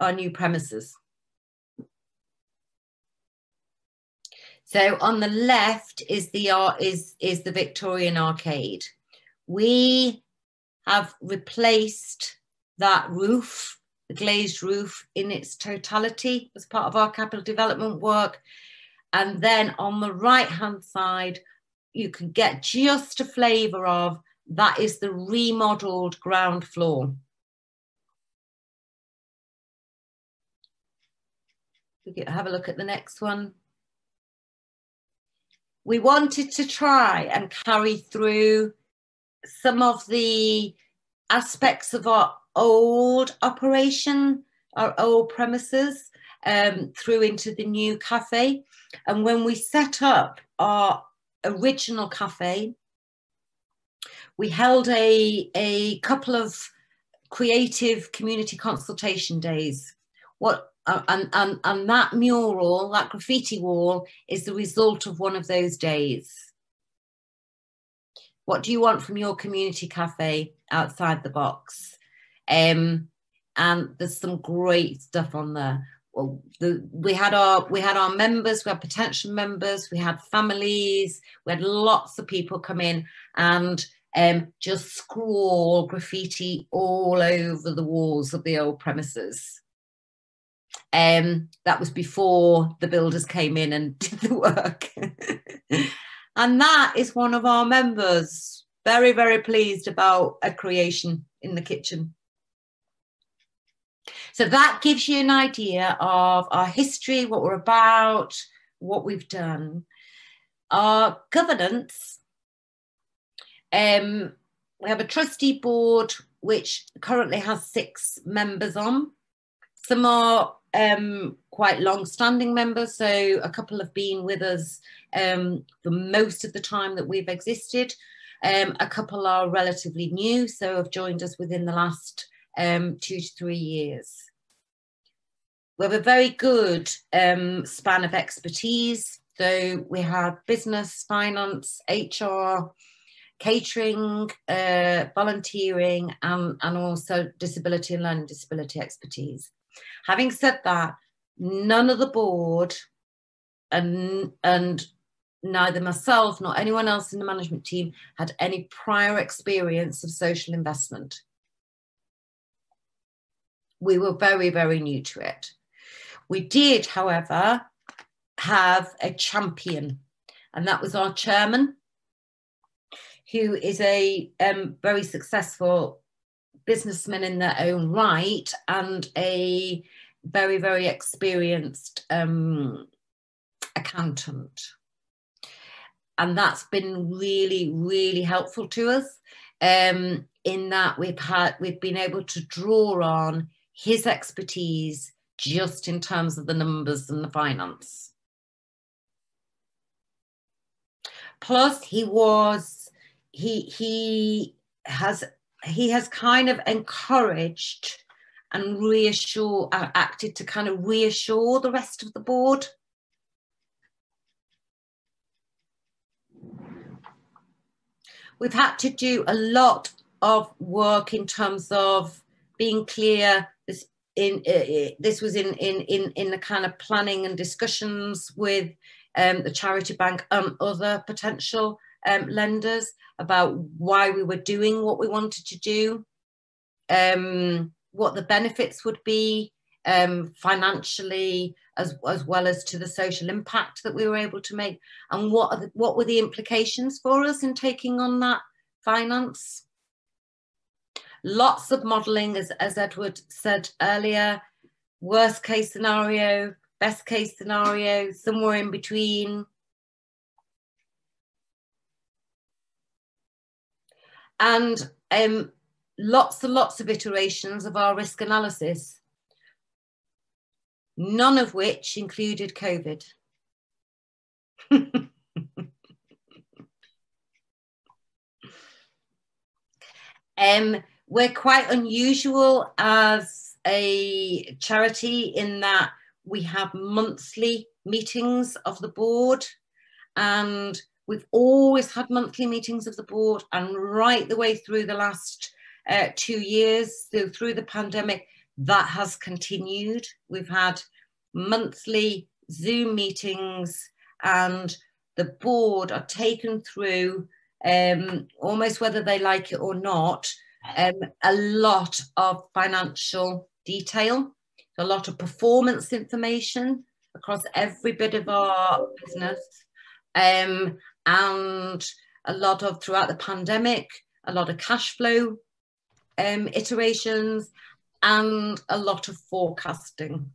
our new premises. So on the left is the is is the Victorian arcade. We have replaced that roof, the glazed roof, in its totality as part of our capital development work. And then on the right hand side, you can get just a flavour of that is the remodeled ground floor. We can have a look at the next one we wanted to try and carry through some of the aspects of our old operation, our old premises, um, through into the new cafe. And when we set up our original cafe, we held a, a couple of creative community consultation days. What uh, and, and, and that mural, that graffiti wall, is the result of one of those days. What do you want from your community cafe outside the box? Um, and there's some great stuff on there. Well, the, we had our we had our members, we had potential members, we had families, we had lots of people come in and um, just scrawl graffiti all over the walls of the old premises. Um, that was before the builders came in and did the work. and that is one of our members. Very, very pleased about a creation in the kitchen. So that gives you an idea of our history, what we're about, what we've done. Our governance, um, we have a trustee board which currently has six members on. Some are um, quite long-standing members, so a couple have been with us um, for most of the time that we've existed. Um, a couple are relatively new, so have joined us within the last um, two to three years. We have a very good um, span of expertise. So we have business, finance, HR, catering, uh, volunteering, and, and also disability and learning disability expertise. Having said that, none of the board and and neither myself nor anyone else in the management team had any prior experience of social investment. We were very, very new to it. We did, however, have a champion, and that was our chairman, who is a um, very successful businessman in their own right and a very, very experienced um, accountant. And that's been really, really helpful to us um, in that we've had we've been able to draw on his expertise just in terms of the numbers and the finance. Plus, he was he he has he has kind of encouraged and reassure uh, acted to kind of reassure the rest of the board. We've had to do a lot of work in terms of being clear this in uh, this was in in in in the kind of planning and discussions with um, the charity bank and other potential um, lenders about why we were doing what we wanted to do. Um, what the benefits would be um, financially as, as well as to the social impact that we were able to make and what, the, what were the implications for us in taking on that finance. Lots of modelling, as, as Edward said earlier, worst case scenario, best case scenario, somewhere in between. And um, lots and lots of iterations of our risk analysis, none of which included COVID. um, we're quite unusual as a charity in that we have monthly meetings of the board and we've always had monthly meetings of the board and right the way through the last uh, two years so through the pandemic that has continued. We've had monthly zoom meetings and the board are taken through um, almost whether they like it or not um, a lot of financial detail a lot of performance information across every bit of our business. Um, and a lot of throughout the pandemic, a lot of cash flow um, iterations and a lot of forecasting.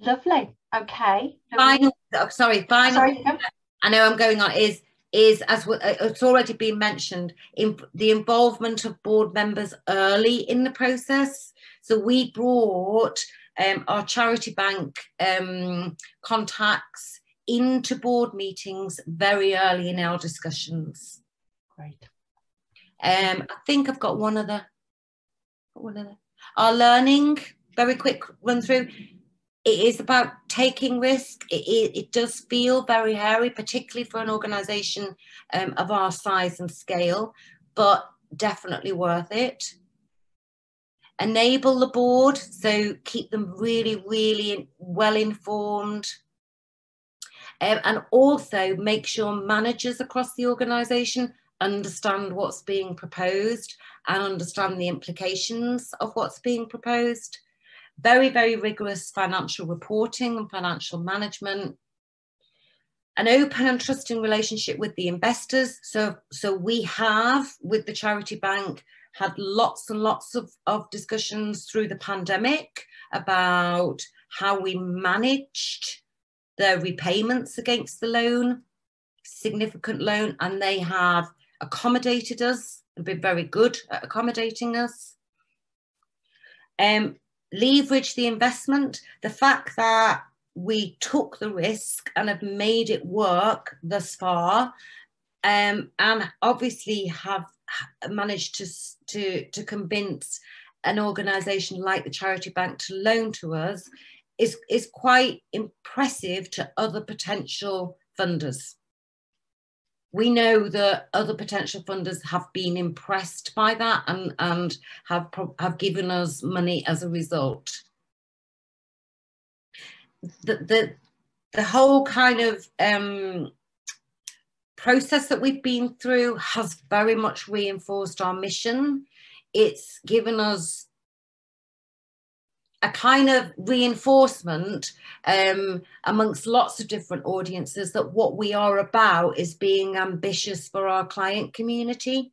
Lovely. Okay. Final, oh, sorry, final. Sorry, I know I'm going on is is as uh, it's already been mentioned in the involvement of board members early in the process. So we brought um, our charity bank um, contacts into board meetings very early in our discussions. Great. Um, I think I've got one other. One other. Our learning, very quick run through. It is about taking risk. It, it, it does feel very hairy, particularly for an organisation um, of our size and scale, but definitely worth it enable the board, so keep them really, really well informed. Um, and also make sure managers across the organisation understand what's being proposed and understand the implications of what's being proposed. Very, very rigorous financial reporting and financial management. An open and trusting relationship with the investors. So, so we have with the charity bank had lots and lots of, of discussions through the pandemic about how we managed the repayments against the loan, significant loan, and they have accommodated us and been very good at accommodating us. Um, leverage the investment, the fact that we took the risk and have made it work thus far, um, and obviously have managed to, to, to convince an organisation like the Charity Bank to loan to us is, is quite impressive to other potential funders. We know that other potential funders have been impressed by that and, and have, have given us money as a result. The, the, the whole kind of um, process that we've been through has very much reinforced our mission. It's given us a kind of reinforcement um, amongst lots of different audiences that what we are about is being ambitious for our client community,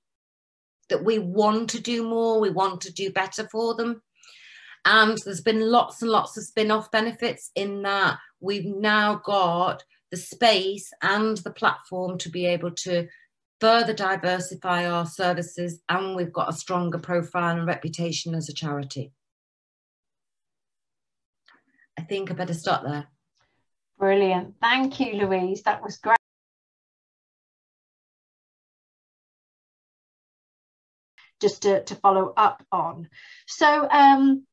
that we want to do more, we want to do better for them. And there's been lots and lots of spin off benefits in that we've now got the space and the platform to be able to further diversify our services and we've got a stronger profile and reputation as a charity. I think I better stop there. Brilliant. Thank you, Louise. That was great. Just to, to follow up on. So, um,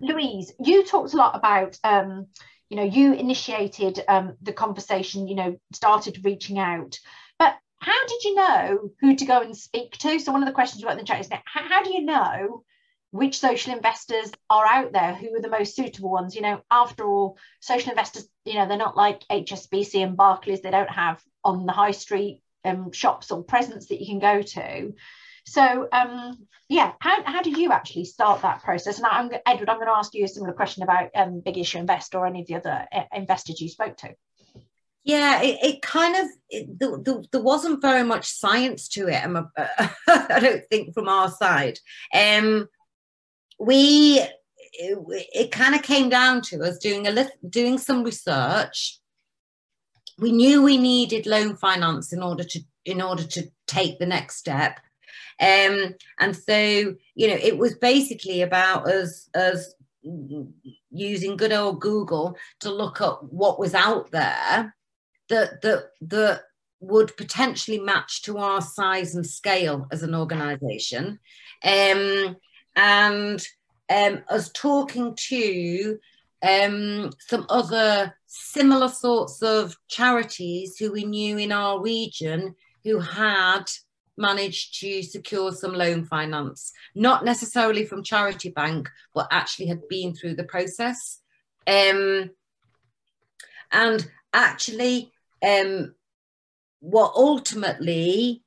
Louise, you talked a lot about um, you know you initiated um, the conversation you know started reaching out but how did you know who to go and speak to so one of the questions about in the chat is now how do you know which social investors are out there who are the most suitable ones you know after all social investors you know they're not like hsbc and barclays they don't have on the high street um, shops or presence that you can go to So um, yeah, how, how did you actually start that process? And I'm Edward, I'm going to ask you a similar question about um, Big Issue Invest or any of the other uh, investors you spoke to. Yeah, it, it kind of it, the, the, there wasn't very much science to it. I'm don't think from our side. Um, we it, it kind of came down to us doing a little doing some research. We knew we needed loan finance in order to in order to take the next step. Um, and so, you know, it was basically about us us using good old Google to look at what was out there that that that would potentially match to our size and scale as an organization. Um, and um, us talking to um, some other similar sorts of charities who we knew in our region who had managed to secure some loan finance, not necessarily from Charity Bank, but actually had been through the process. Um, and actually, um, what ultimately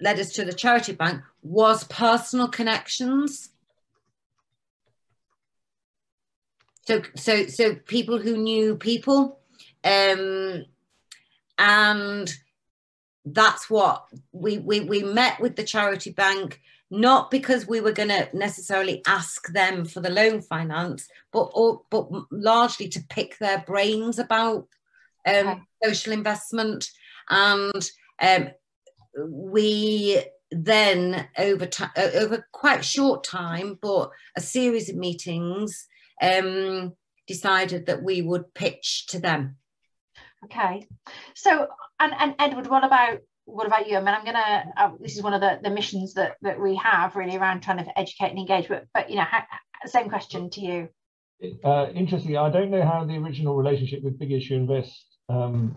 led us to the Charity Bank was personal connections. So, so, so people who knew people, um, and that's what we, we we met with the charity bank not because we were going to necessarily ask them for the loan finance but or, but largely to pick their brains about um, okay. social investment and um, we then over time uh, over quite short time but a series of meetings um, decided that we would pitch to them okay so and, and Edward, what about what about you? I mean, I'm gonna. Uh, this is one of the, the missions that that we have really around trying to educate and engage. But but you know, ha, same question to you. Uh, interestingly, I don't know how the original relationship with Big Issue Invest um,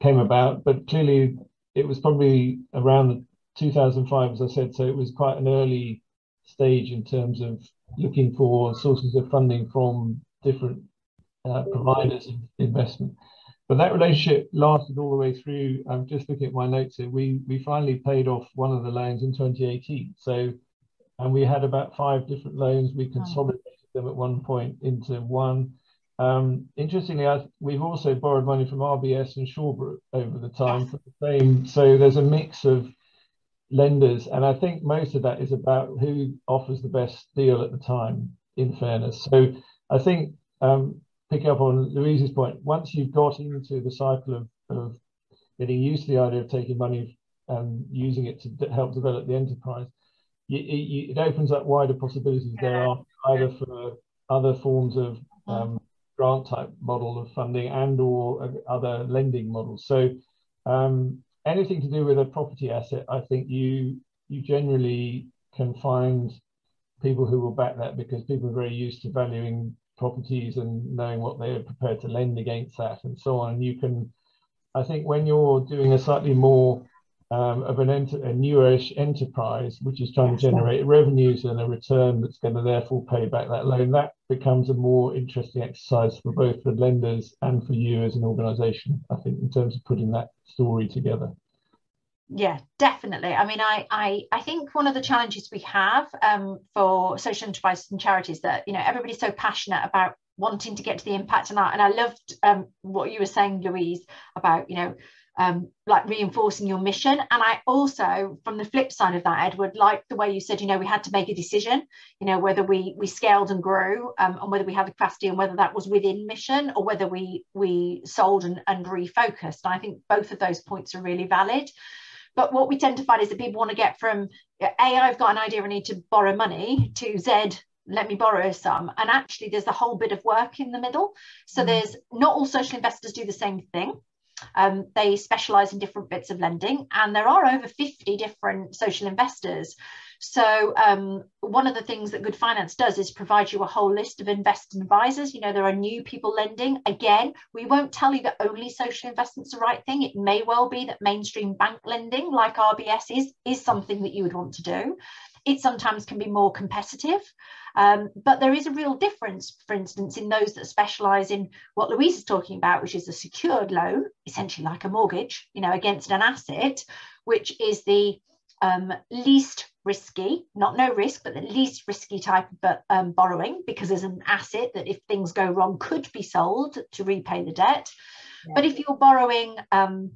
came about, but clearly it was probably around 2005, as I said. So it was quite an early stage in terms of looking for sources of funding from different uh, providers of investment. But that relationship lasted all the way through. I'm just looking at my notes here. We we finally paid off one of the loans in 2018. So, and we had about five different loans. We consolidated them at one point into one. Um, interestingly, I, we've also borrowed money from RBS and Shawbrook over the time for the same. So there's a mix of lenders, and I think most of that is about who offers the best deal at the time. In fairness, so I think um, picking up on Louise's point, once you've got into the cycle of, of getting used to the idea of taking money and using it to help develop the enterprise, you, you, it opens up wider possibilities there are either for other forms of um, grant type model of funding and or other lending models. So um, anything to do with a property asset, I think you you generally can find people who will back that because people are very used to valuing properties and knowing what they're prepared to lend against that and so on. And you can, I think, when you're doing a slightly more um, of an enter, a newish enterprise, which is trying to generate revenues and a return that's going to therefore pay back that loan, that becomes a more interesting exercise for both the lenders and for you as an organization, I think, in terms of putting that story together. Yeah definitely. I mean I, I i think one of the challenges we have um, for social enterprises and charities that you know everybody's so passionate about wanting to get to the impact and I, and I loved um, what you were saying louise about you know um, like reinforcing your mission and i also from the flip side of that edward like the way you said you know we had to make a decision you know whether we we scaled and grew um, and whether we had the capacity and whether that was within mission or whether we we sold and, and refocused and i think both of those points are really valid but what we tend to find is that people want to get from A, I've got an idea, I need to borrow money, to Z, let me borrow some. And actually, there's a whole bit of work in the middle. So mm. there's not all social investors do the same thing. Um, they specialize in different bits of lending, and there are over 50 different social investors. So um, one of the things that Good Finance does is provide you a whole list of investment advisors. You know, there are new people lending. Again, we won't tell you that only social investment's the right thing. It may well be that mainstream bank lending, like RBS is, is something that you would want to do. It sometimes can be more competitive. Um, but there is a real difference, for instance, in those that specialize in what Louise is talking about, which is a secured loan, essentially like a mortgage, you know, against an asset, which is the um, least risky, not no risk, but the least risky type of um, borrowing because there's an asset that if things go wrong could be sold to repay the debt. Yeah. But if you're borrowing um,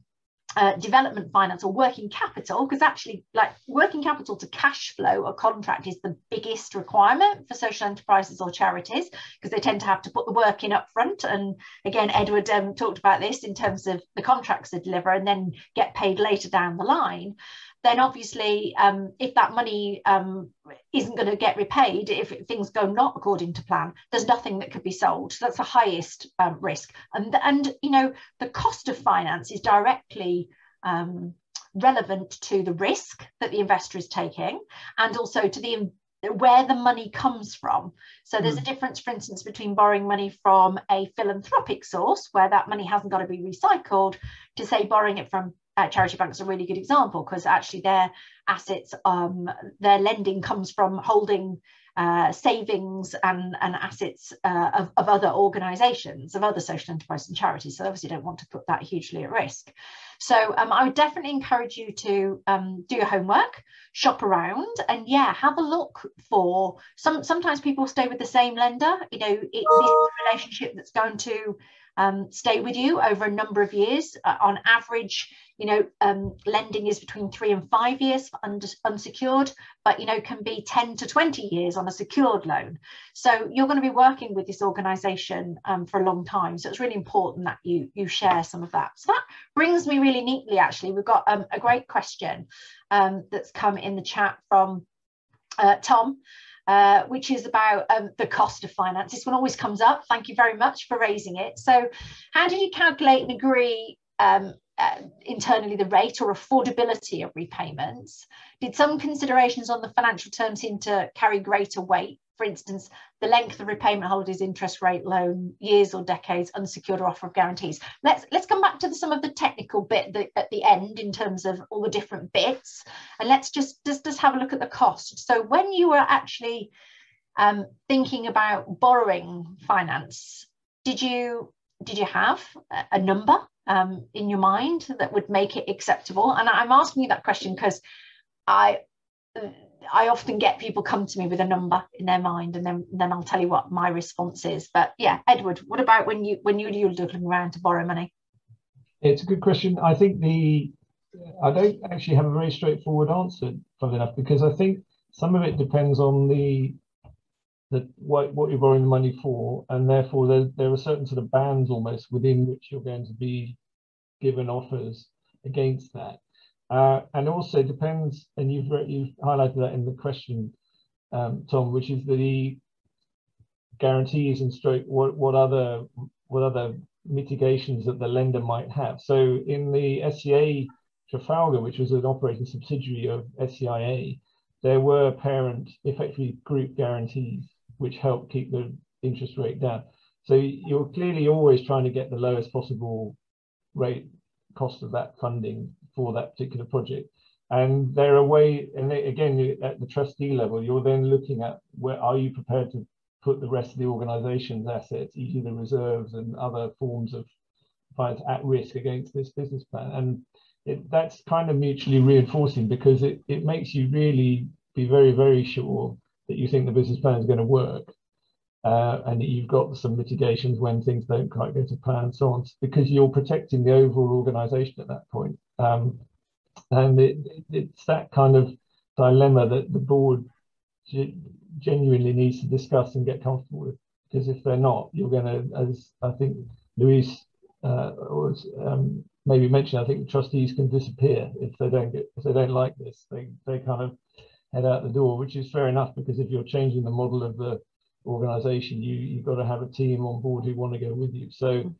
uh, development finance or working capital, because actually, like working capital to cash flow a contract is the biggest requirement for social enterprises or charities, because they tend to have to put the work in up front. And again, Edward um, talked about this in terms of the contracts they deliver and then get paid later down the line then obviously um, if that money um, isn't going to get repaid, if things go not according to plan, there's nothing that could be sold. So that's the highest um, risk. And, and, you know, the cost of finance is directly um, relevant to the risk that the investor is taking and also to the where the money comes from. So there's mm. a difference, for instance, between borrowing money from a philanthropic source where that money hasn't got to be recycled to say borrowing it from uh, charity banks are a really good example because actually their assets, um, their lending comes from holding uh, savings and, and assets uh, of, of other organisations, of other social enterprises and charities. So obviously don't want to put that hugely at risk. So um, I would definitely encourage you to um, do your homework, shop around, and yeah, have a look for some. Sometimes people stay with the same lender. You know, it's this relationship that's going to um, stay with you over a number of years. Uh, on average, you know, um, lending is between three and five years for unsecured, but, you know, can be 10 to 20 years on a secured loan. So you're going to be working with this organisation um, for a long time. So it's really important that you, you share some of that. So that brings me really neatly, actually. We've got um, a great question um, that's come in the chat from uh, Tom. Uh, which is about um, the cost of finance. This one always comes up. Thank you very much for raising it. So, how did you calculate and agree um, uh, internally the rate or affordability of repayments? Did some considerations on the financial terms seem to carry greater weight? For instance, the length of repayment holidays, interest rate loan, years or decades, unsecured or offer of guarantees. Let's let's come back to the, some of the technical bit at the end in terms of all the different bits, and let's just just just have a look at the cost. So when you were actually um, thinking about borrowing finance, did you did you have a number um, in your mind that would make it acceptable? And I'm asking you that question because I I often get people come to me with a number in their mind, and then then I'll tell you what my response is. But yeah, Edward, what about when you when you you're looking around to borrow money? It's a good question. I think the I don't actually have a very straightforward answer, funnily enough, because I think some of it depends on the the what, what you're borrowing the money for, and therefore there, there are certain sort of bands almost within which you're going to be given offers against that. Uh, and also depends, and you've you've highlighted that in the question, um, Tom, which is the guarantees and stroke what what other what other mitigations that the lender might have. So in the SCA Trafalgar, which was an operating subsidiary of SCA, there were parent, effectively group guarantees, which helped keep the interest rate down. So you're clearly always trying to get the lowest possible rate cost of that funding for that particular project. And there are way, and again, at the trustee level, you're then looking at where are you prepared to put the rest of the organization's assets, e.g. the reserves and other forms of finance at risk against this business plan. And it, that's kind of mutually reinforcing because it, it makes you really be very, very sure that you think the business plan is going to work uh, and that you've got some mitigations when things don't quite go to plan and so on, because you're protecting the overall organization at that point. Um, and it, it's that kind of dilemma that the board genuinely needs to discuss and get comfortable with. Because if they're not, you're going to, as I think Louise uh, was um, maybe mentioned, I think trustees can disappear if they don't get if they don't like this. They they kind of head out the door, which is fair enough because if you're changing the model of the organization, you you've got to have a team on board who want to go with you. So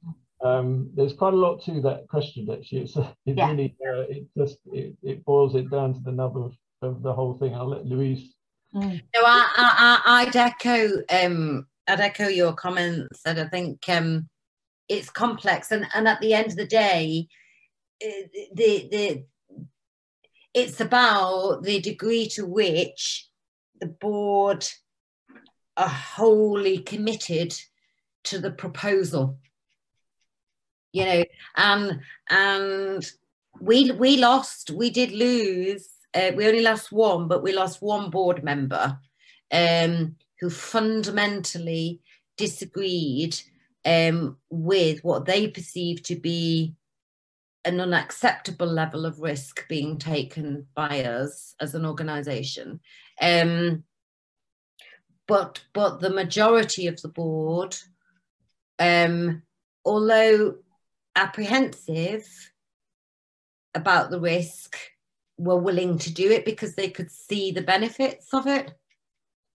um, there's quite a lot to that question actually. It's it yeah. really uh, it just it, it boils it down to the nub of, of the whole thing. I'll let Louise. Mm. No, I, I I'd echo um I'd echo your comments that I think um it's complex and and at the end of the day uh, the the it's about the degree to which the board are wholly committed to the proposal you know and and we we lost we did lose uh, we only lost one, but we lost one board member um, who fundamentally disagreed um, with what they perceived to be an unacceptable level of risk being taken by us as an organisation. Um, but but the majority of the board, um, although apprehensive about the risk, were willing to do it because they could see the benefits of it.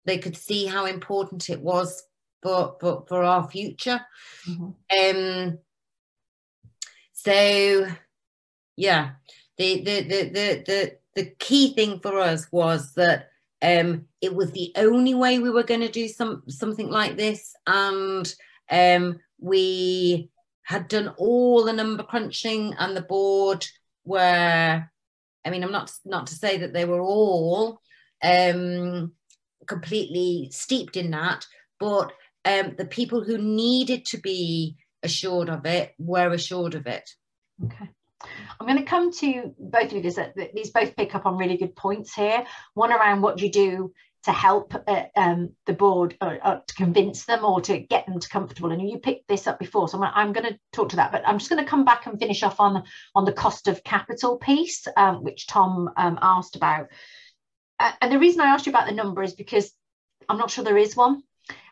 They could see how important it was for for, for our future. Mm-hmm. Um, so yeah, the the the the the the key thing for us was that um, it was the only way we were going to do some something like this, and um, we had done all the number crunching, and the board were. I mean, I'm not not to say that they were all um, completely steeped in that, but um, the people who needed to be assured of it were assured of it. Okay. I'm going to come to both of you because these both pick up on really good points here. One around what you do to help uh, um, the board or, or, to convince them or to get them to comfortable. And you picked this up before, so I'm, I'm going to talk to that. But I'm just going to come back and finish off on on the cost of capital piece, um, which Tom um, asked about. Uh, and the reason I asked you about the number is because I'm not sure there is one.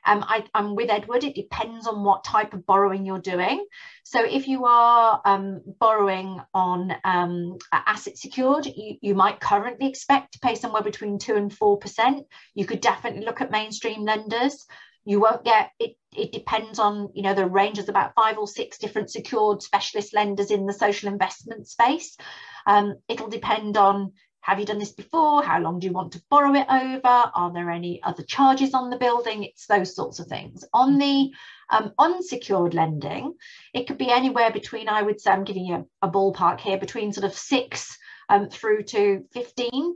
Um, I, am with Edward. It depends on what type of borrowing you're doing. So if you are um, borrowing on um, asset secured, you, you might currently expect to pay somewhere between two and four percent. You could definitely look at mainstream lenders. You won't get it. It depends on you know the range is about five or six different secured specialist lenders in the social investment space. Um, it'll depend on have you done this before? How long do you want to borrow it over? Are there any other charges on the building? It's those sorts of things. On the um, unsecured lending, it could be anywhere between, I would say, I'm giving you a, a ballpark here, between sort of six um, through to 15%.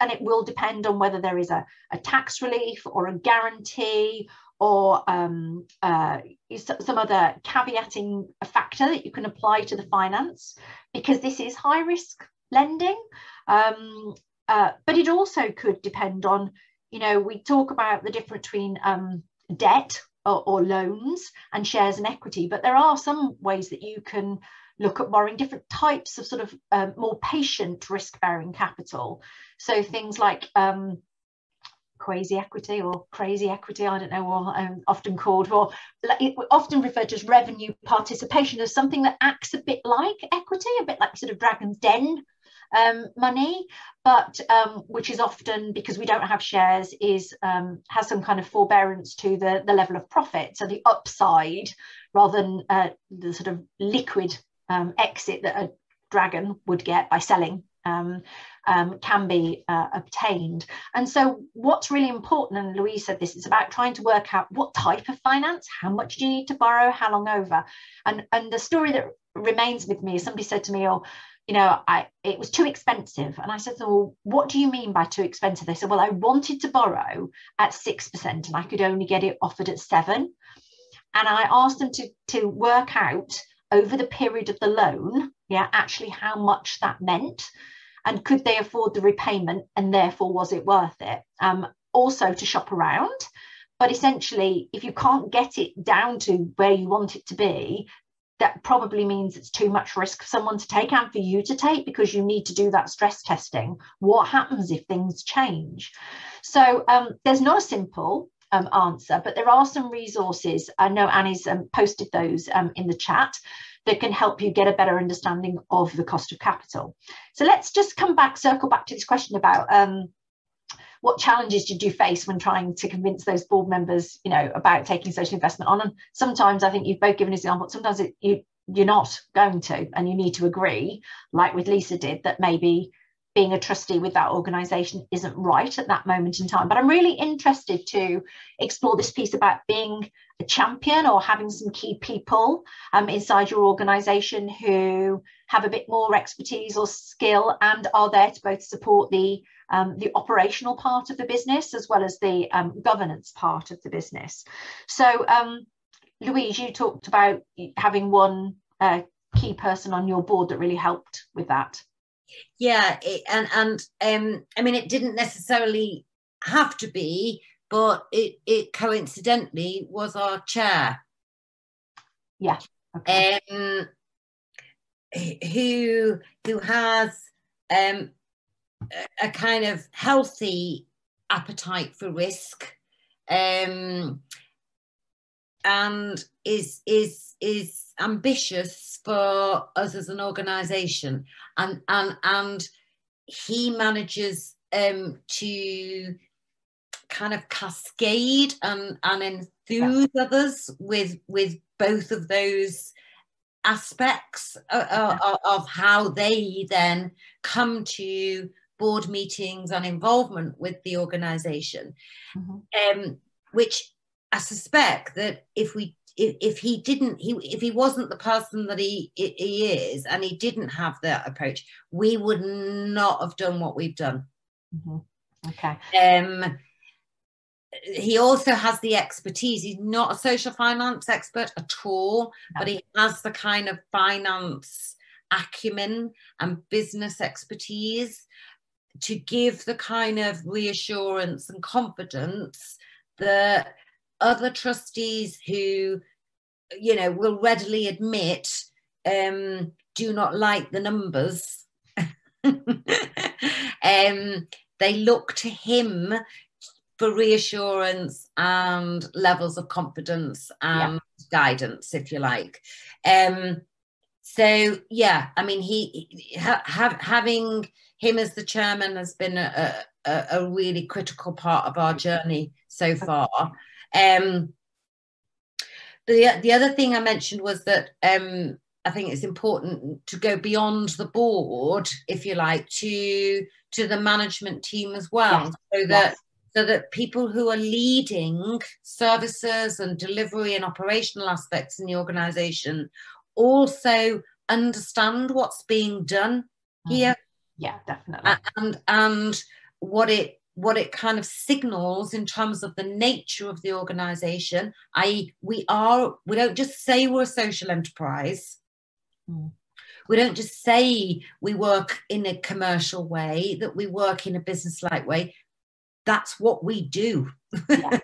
And it will depend on whether there is a, a tax relief or a guarantee or um, uh, some other caveating factor that you can apply to the finance because this is high risk lending. Um, uh, but it also could depend on, you know, we talk about the difference between um, debt or, or, loans and shares and equity, but there are some ways that you can look at borrowing different types of sort of um, more patient risk bearing capital. So things like um, quasi equity or quasi equity, I don't know, or um, often called, or often referred to as revenue participation as something that acts a bit like equity, a bit like sort of Dragon's Den um, money, but um, which is often because we don't have shares is um, has some kind of forbearance to the, the level of profit. So the upside rather than uh, the sort of liquid um, exit that a dragon would get by selling um, um, can be uh, obtained. And so, what's really important, and Louise said this, is about trying to work out what type of finance, how much do you need to borrow, how long over. And, and the story that remains with me is somebody said to me, Oh, you know, I it was too expensive. And I said, well, what do you mean by too expensive? They said, well, I wanted to borrow at six percent and I could only get it offered at seven. And I asked them to to work out over the period of the loan, yeah, actually how much that meant, and could they afford the repayment, and therefore was it worth it? Um, also to shop around. But essentially, if you can't get it down to where you want it to be, that probably means it's too much risk for someone to take and for you to take because you need to do that stress testing. What happens if things change? So um, there's not a simple um, answer, but there are some resources. I know Annie's um, posted those um, in the chat that can help you get a better understanding of the cost of capital. So let's just come back, circle back to this question about um, what challenges did you face when trying to convince those board members, you know, about taking social investment on? And sometimes I think you've both given an example. Sometimes it, you you're not going to, and you need to agree, like with Lisa did, that maybe being a trustee with that organisation isn't right at that moment in time. But I'm really interested to explore this piece about being a champion or having some key people um, inside your organisation who have a bit more expertise or skill and are there to both support the um, the operational part of the business as well as the um, governance part of the business. So, um, Louise, you talked about having one uh, key person on your board that really helped with that. yeah, it, and and um, I mean, it didn't necessarily have to be, but it it coincidentally was our chair. Yeah. Okay. Um, who who has um a, kind of healthy appetite for risk, um, and is is is ambitious for us as an organisation, and and and he manages um, to kind of cascade and and enthuse yeah. others with with both of those aspects of, of, of how they then come to board meetings and involvement with the organization mm-hmm. um, which i suspect that if we if, if he didn't he if he wasn't the person that he he is and he didn't have that approach we would not have done what we've done mm-hmm. okay um he also has the expertise. He's not a social finance expert at all, no. but he has the kind of finance acumen and business expertise to give the kind of reassurance and confidence that other trustees who, you know, will readily admit um, do not like the numbers. um, they look to him for reassurance and levels of confidence and yeah. guidance, if you like. Um, so yeah, I mean, he ha, ha, having him as the chairman has been a, a, a, really critical part of our journey so far. Um, the the other thing I mentioned was that um, I think it's important to go beyond the board, if you like, to to the management team as well, yes. so that yes so that people who are leading services and delivery and operational aspects in the organization also understand what's being done mm-hmm. here yeah definitely and and what it what it kind of signals in terms of the nature of the organization i.e we are we don't just say we're a social enterprise mm. we don't just say we work in a commercial way that we work in a business like way that's what we do. yeah,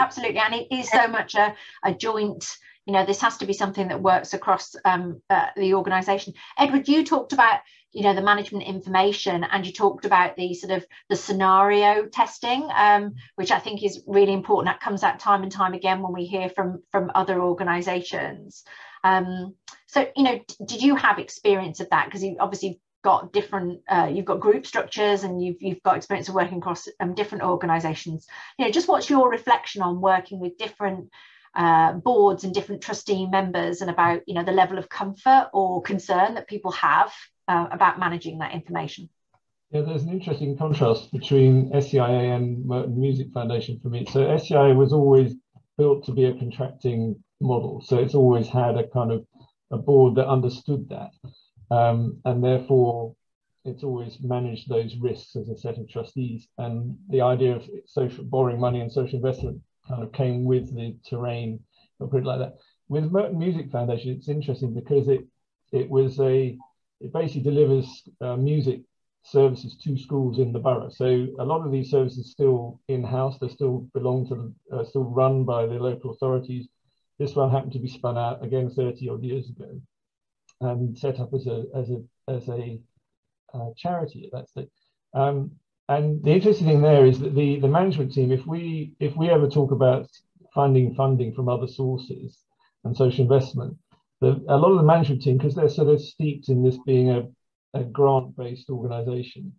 absolutely. And it is so much a, a joint, you know, this has to be something that works across um, uh, the organization. Edward, you talked about, you know, the management information and you talked about the sort of the scenario testing, um, which I think is really important. That comes out time and time again when we hear from, from other organizations. Um, so, you know, did you have experience of that? Because you obviously got different uh, you've got group structures and you've you've got experience of working across um, different organizations you know just what's your reflection on working with different uh, boards and different trustee members and about you know the level of comfort or concern that people have uh, about managing that information yeah, there's an interesting contrast between SCA and Merton Music Foundation for me. So SCA was always built to be a contracting model. So it's always had a kind of a board that understood that. Um, and therefore, it's always managed those risks as a set of trustees. And the idea of social borrowing money and social investment kind of came with the terrain, I'll put it like that. With Merton Music Foundation, it's interesting because it it was a it basically delivers uh, music services to schools in the borough. So a lot of these services still in-house, they still belong to the, uh, still run by the local authorities. This one happened to be spun out again 30 odd years ago and set up as a as a as a uh, charity at that stage. Um, and the interesting thing there is that the the management team, if we if we ever talk about finding funding from other sources and social investment, the, a lot of the management team, because they're sort of steeped in this being a, a grant-based organization,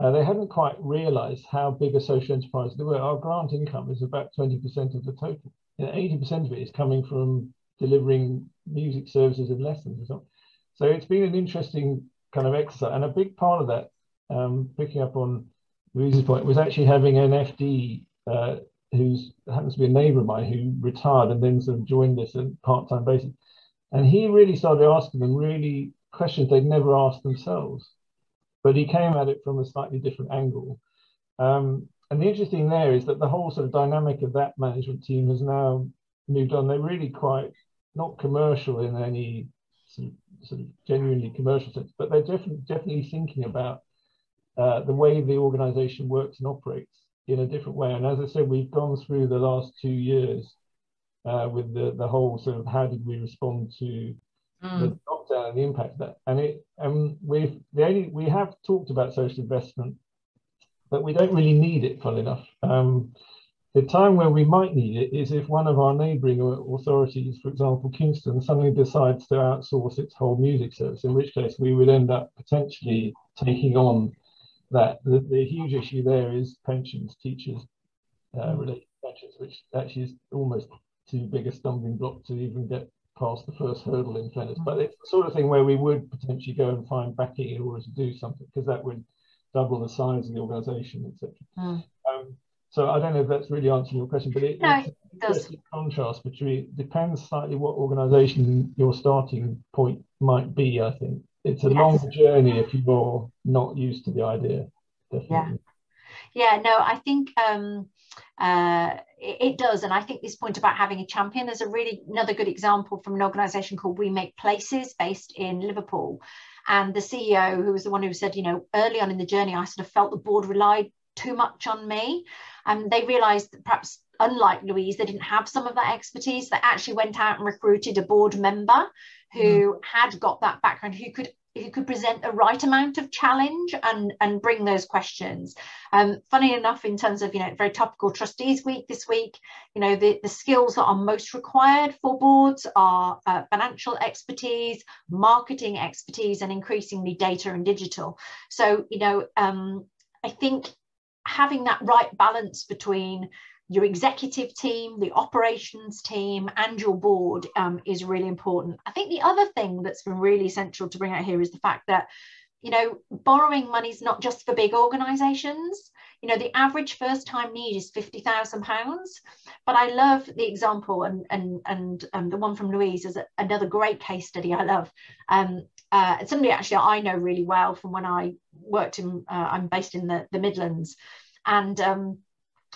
uh, they hadn't quite realized how big a social enterprise they were. Our grant income is about 20% of the total. You know, 80% of it is coming from delivering music services and lessons or something. So it's been an interesting kind of exercise. And a big part of that, um, picking up on Louise's point, was actually having an FD uh, who's happens to be a neighbor of mine who retired and then sort of joined this on part-time basis. And he really started asking them really questions they'd never asked themselves. But he came at it from a slightly different angle. Um, and the interesting there is that the whole sort of dynamic of that management team has now moved on. They're really quite not commercial in any sort of genuinely commercial sense, but they're definitely definitely thinking about uh, the way the organisation works and operates in a different way. And as I said, we've gone through the last two years uh, with the the whole sort of how did we respond to mm. the lockdown and the impact of that. And it and we've the only we have talked about social investment, but we don't really need it. Fun enough. Um, the time where we might need it is if one of our neighbouring authorities, for example, Kingston, suddenly decides to outsource its whole music service, in which case we would end up potentially taking on that. The, the huge issue there is pensions, teachers uh, related pensions, which actually is almost too big a stumbling block to even get past the first hurdle in fairness. But it's the sort of thing where we would potentially go and find backing in order to do something, because that would double the size of the organisation, etc. Mm. Um, so I don't know if that's really answering your question, but it, no, it does. contrast between depends slightly what organisation your starting point might be. I think it's a yes. long journey if you're not used to the idea. Definitely. Yeah, yeah. No, I think um, uh, it, it, does, and I think this point about having a champion. There's a really another good example from an organisation called We Make Places, based in Liverpool. And the CEO, who was the one who said, you know, early on in the journey, I sort of felt the board relied too much on me. And they realized that perhaps unlike Louise, they didn't have some of that expertise. They actually went out and recruited a board member who mm. had got that background, who could who could present the right amount of challenge and and bring those questions. Um, funny enough, in terms of you know very topical trustees week this week, you know the, the skills that are most required for boards are uh, financial expertise, marketing expertise, and increasingly data and digital. So you know um, I think having that right balance between your executive team, the operations team, and your board um, is really important. I think the other thing that's been really central to bring out here is the fact that, you know, borrowing money is not just for big organizations. You know, the average first time need is £50,000. But I love the example, and, and, and um, the one from Louise is another great case study I love. Um, uh, somebody actually I know really well from when I worked in, uh, I'm based in the, the Midlands. And um,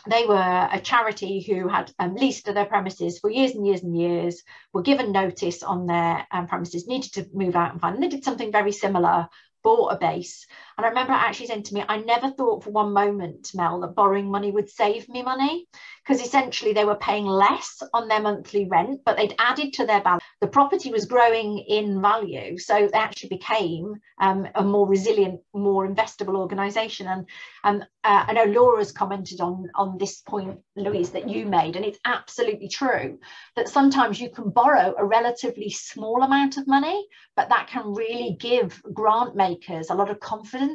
they were a charity who had um, leased their premises for years and years and years, were given notice on their um, premises, needed to move out and find. And they did something very similar bought a base. And I remember actually saying to me, I never thought for one moment, Mel, that borrowing money would save me money because essentially they were paying less on their monthly rent, but they'd added to their balance. The property was growing in value. So they actually became um, a more resilient, more investable organisation. And um, uh, I know Laura's commented on, on this point, Louise, that you made, and it's absolutely true that sometimes you can borrow a relatively small amount of money, but that can really give grant makers a lot of confidence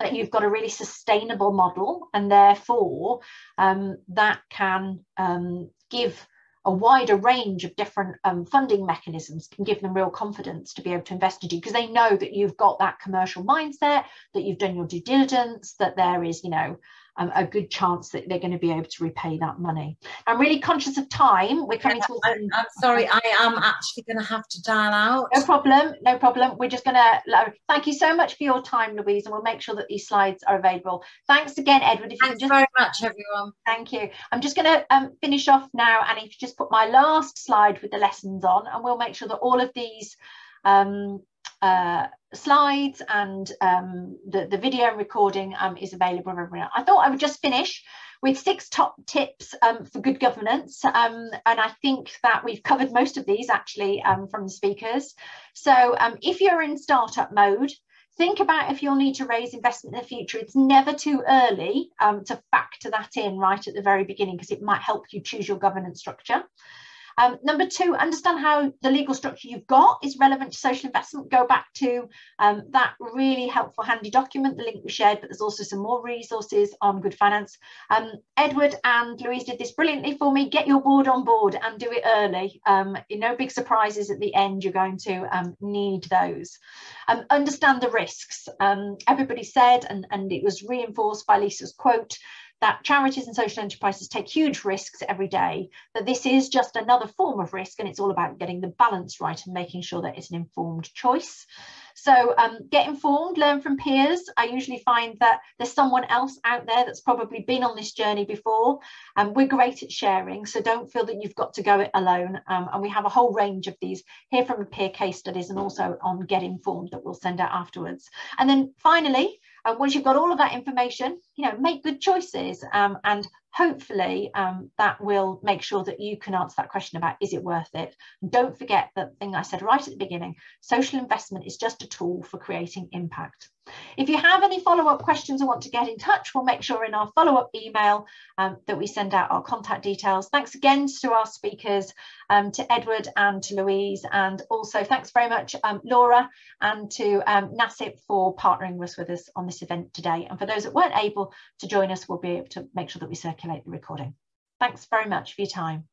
that you've got a really sustainable model and therefore um, that can um, give a wider range of different um, funding mechanisms can give them real confidence to be able to invest in you because they know that you've got that commercial mindset, that you've done your due diligence, that there is, you know, um, a good chance that they're going to be able to repay that money. I'm really conscious of time. We're coming yeah, I, I'm sorry, I am actually going to have to dial out. No problem, no problem. We're just going to thank you so much for your time, Louise, and we'll make sure that these slides are available. Thanks again, Edward. If Thanks you just, very much, everyone. Thank you. I'm just going to um, finish off now, and if you just put my last slide with the lessons on, and we'll make sure that all of these um, uh, slides and um, the, the video recording um, is available everyone. I thought I would just finish with six top tips um, for good governance. Um, and I think that we've covered most of these actually um, from the speakers. So um, if you're in startup mode, think about if you'll need to raise investment in the future. It's never too early to factor that in right at the very beginning because it might help you choose your governance structure. Um, number two, understand how the legal structure you've got is relevant to social investment. Go back to um, that really helpful handy document, the link we shared, but there's also some more resources on good finance. Um, Edward and Louise did this brilliantly for me. Get your board on board and do it early. Um, no big surprises at the end. You're going to um, need those. Um, understand the risks. everybody said, and, and it was reinforced by Lisa's quote, that charities and social enterprises take huge risks every day, that this is just another form of risk and it's all about getting the balance right and making sure that it's an informed choice. So um, get informed, learn from peers. I usually find that there's someone else out there that's probably been on this journey before. And we're great at sharing, so don't feel that you've got to go it alone. Um, and we have a whole range of these here from peer case studies and also on Get Informed that we'll send out afterwards. And then finally, uh, once you've got all of that information, you know, make good choices um, and hopefully um, that will make sure that you can answer that question about is it worth it and don't forget that thing i said right at the beginning social investment is just a tool for creating impact if you have any follow-up questions or want to get in touch, we'll make sure in our follow-up email um, that we send out our contact details. Thanks again to our speakers, um, to Edward and to Louise, and also thanks very much, um, Laura, and to um, NASIP for partnering with us on this event today. And for those that weren't able to join us, we'll be able to make sure that we circulate the recording. Thanks very much for your time.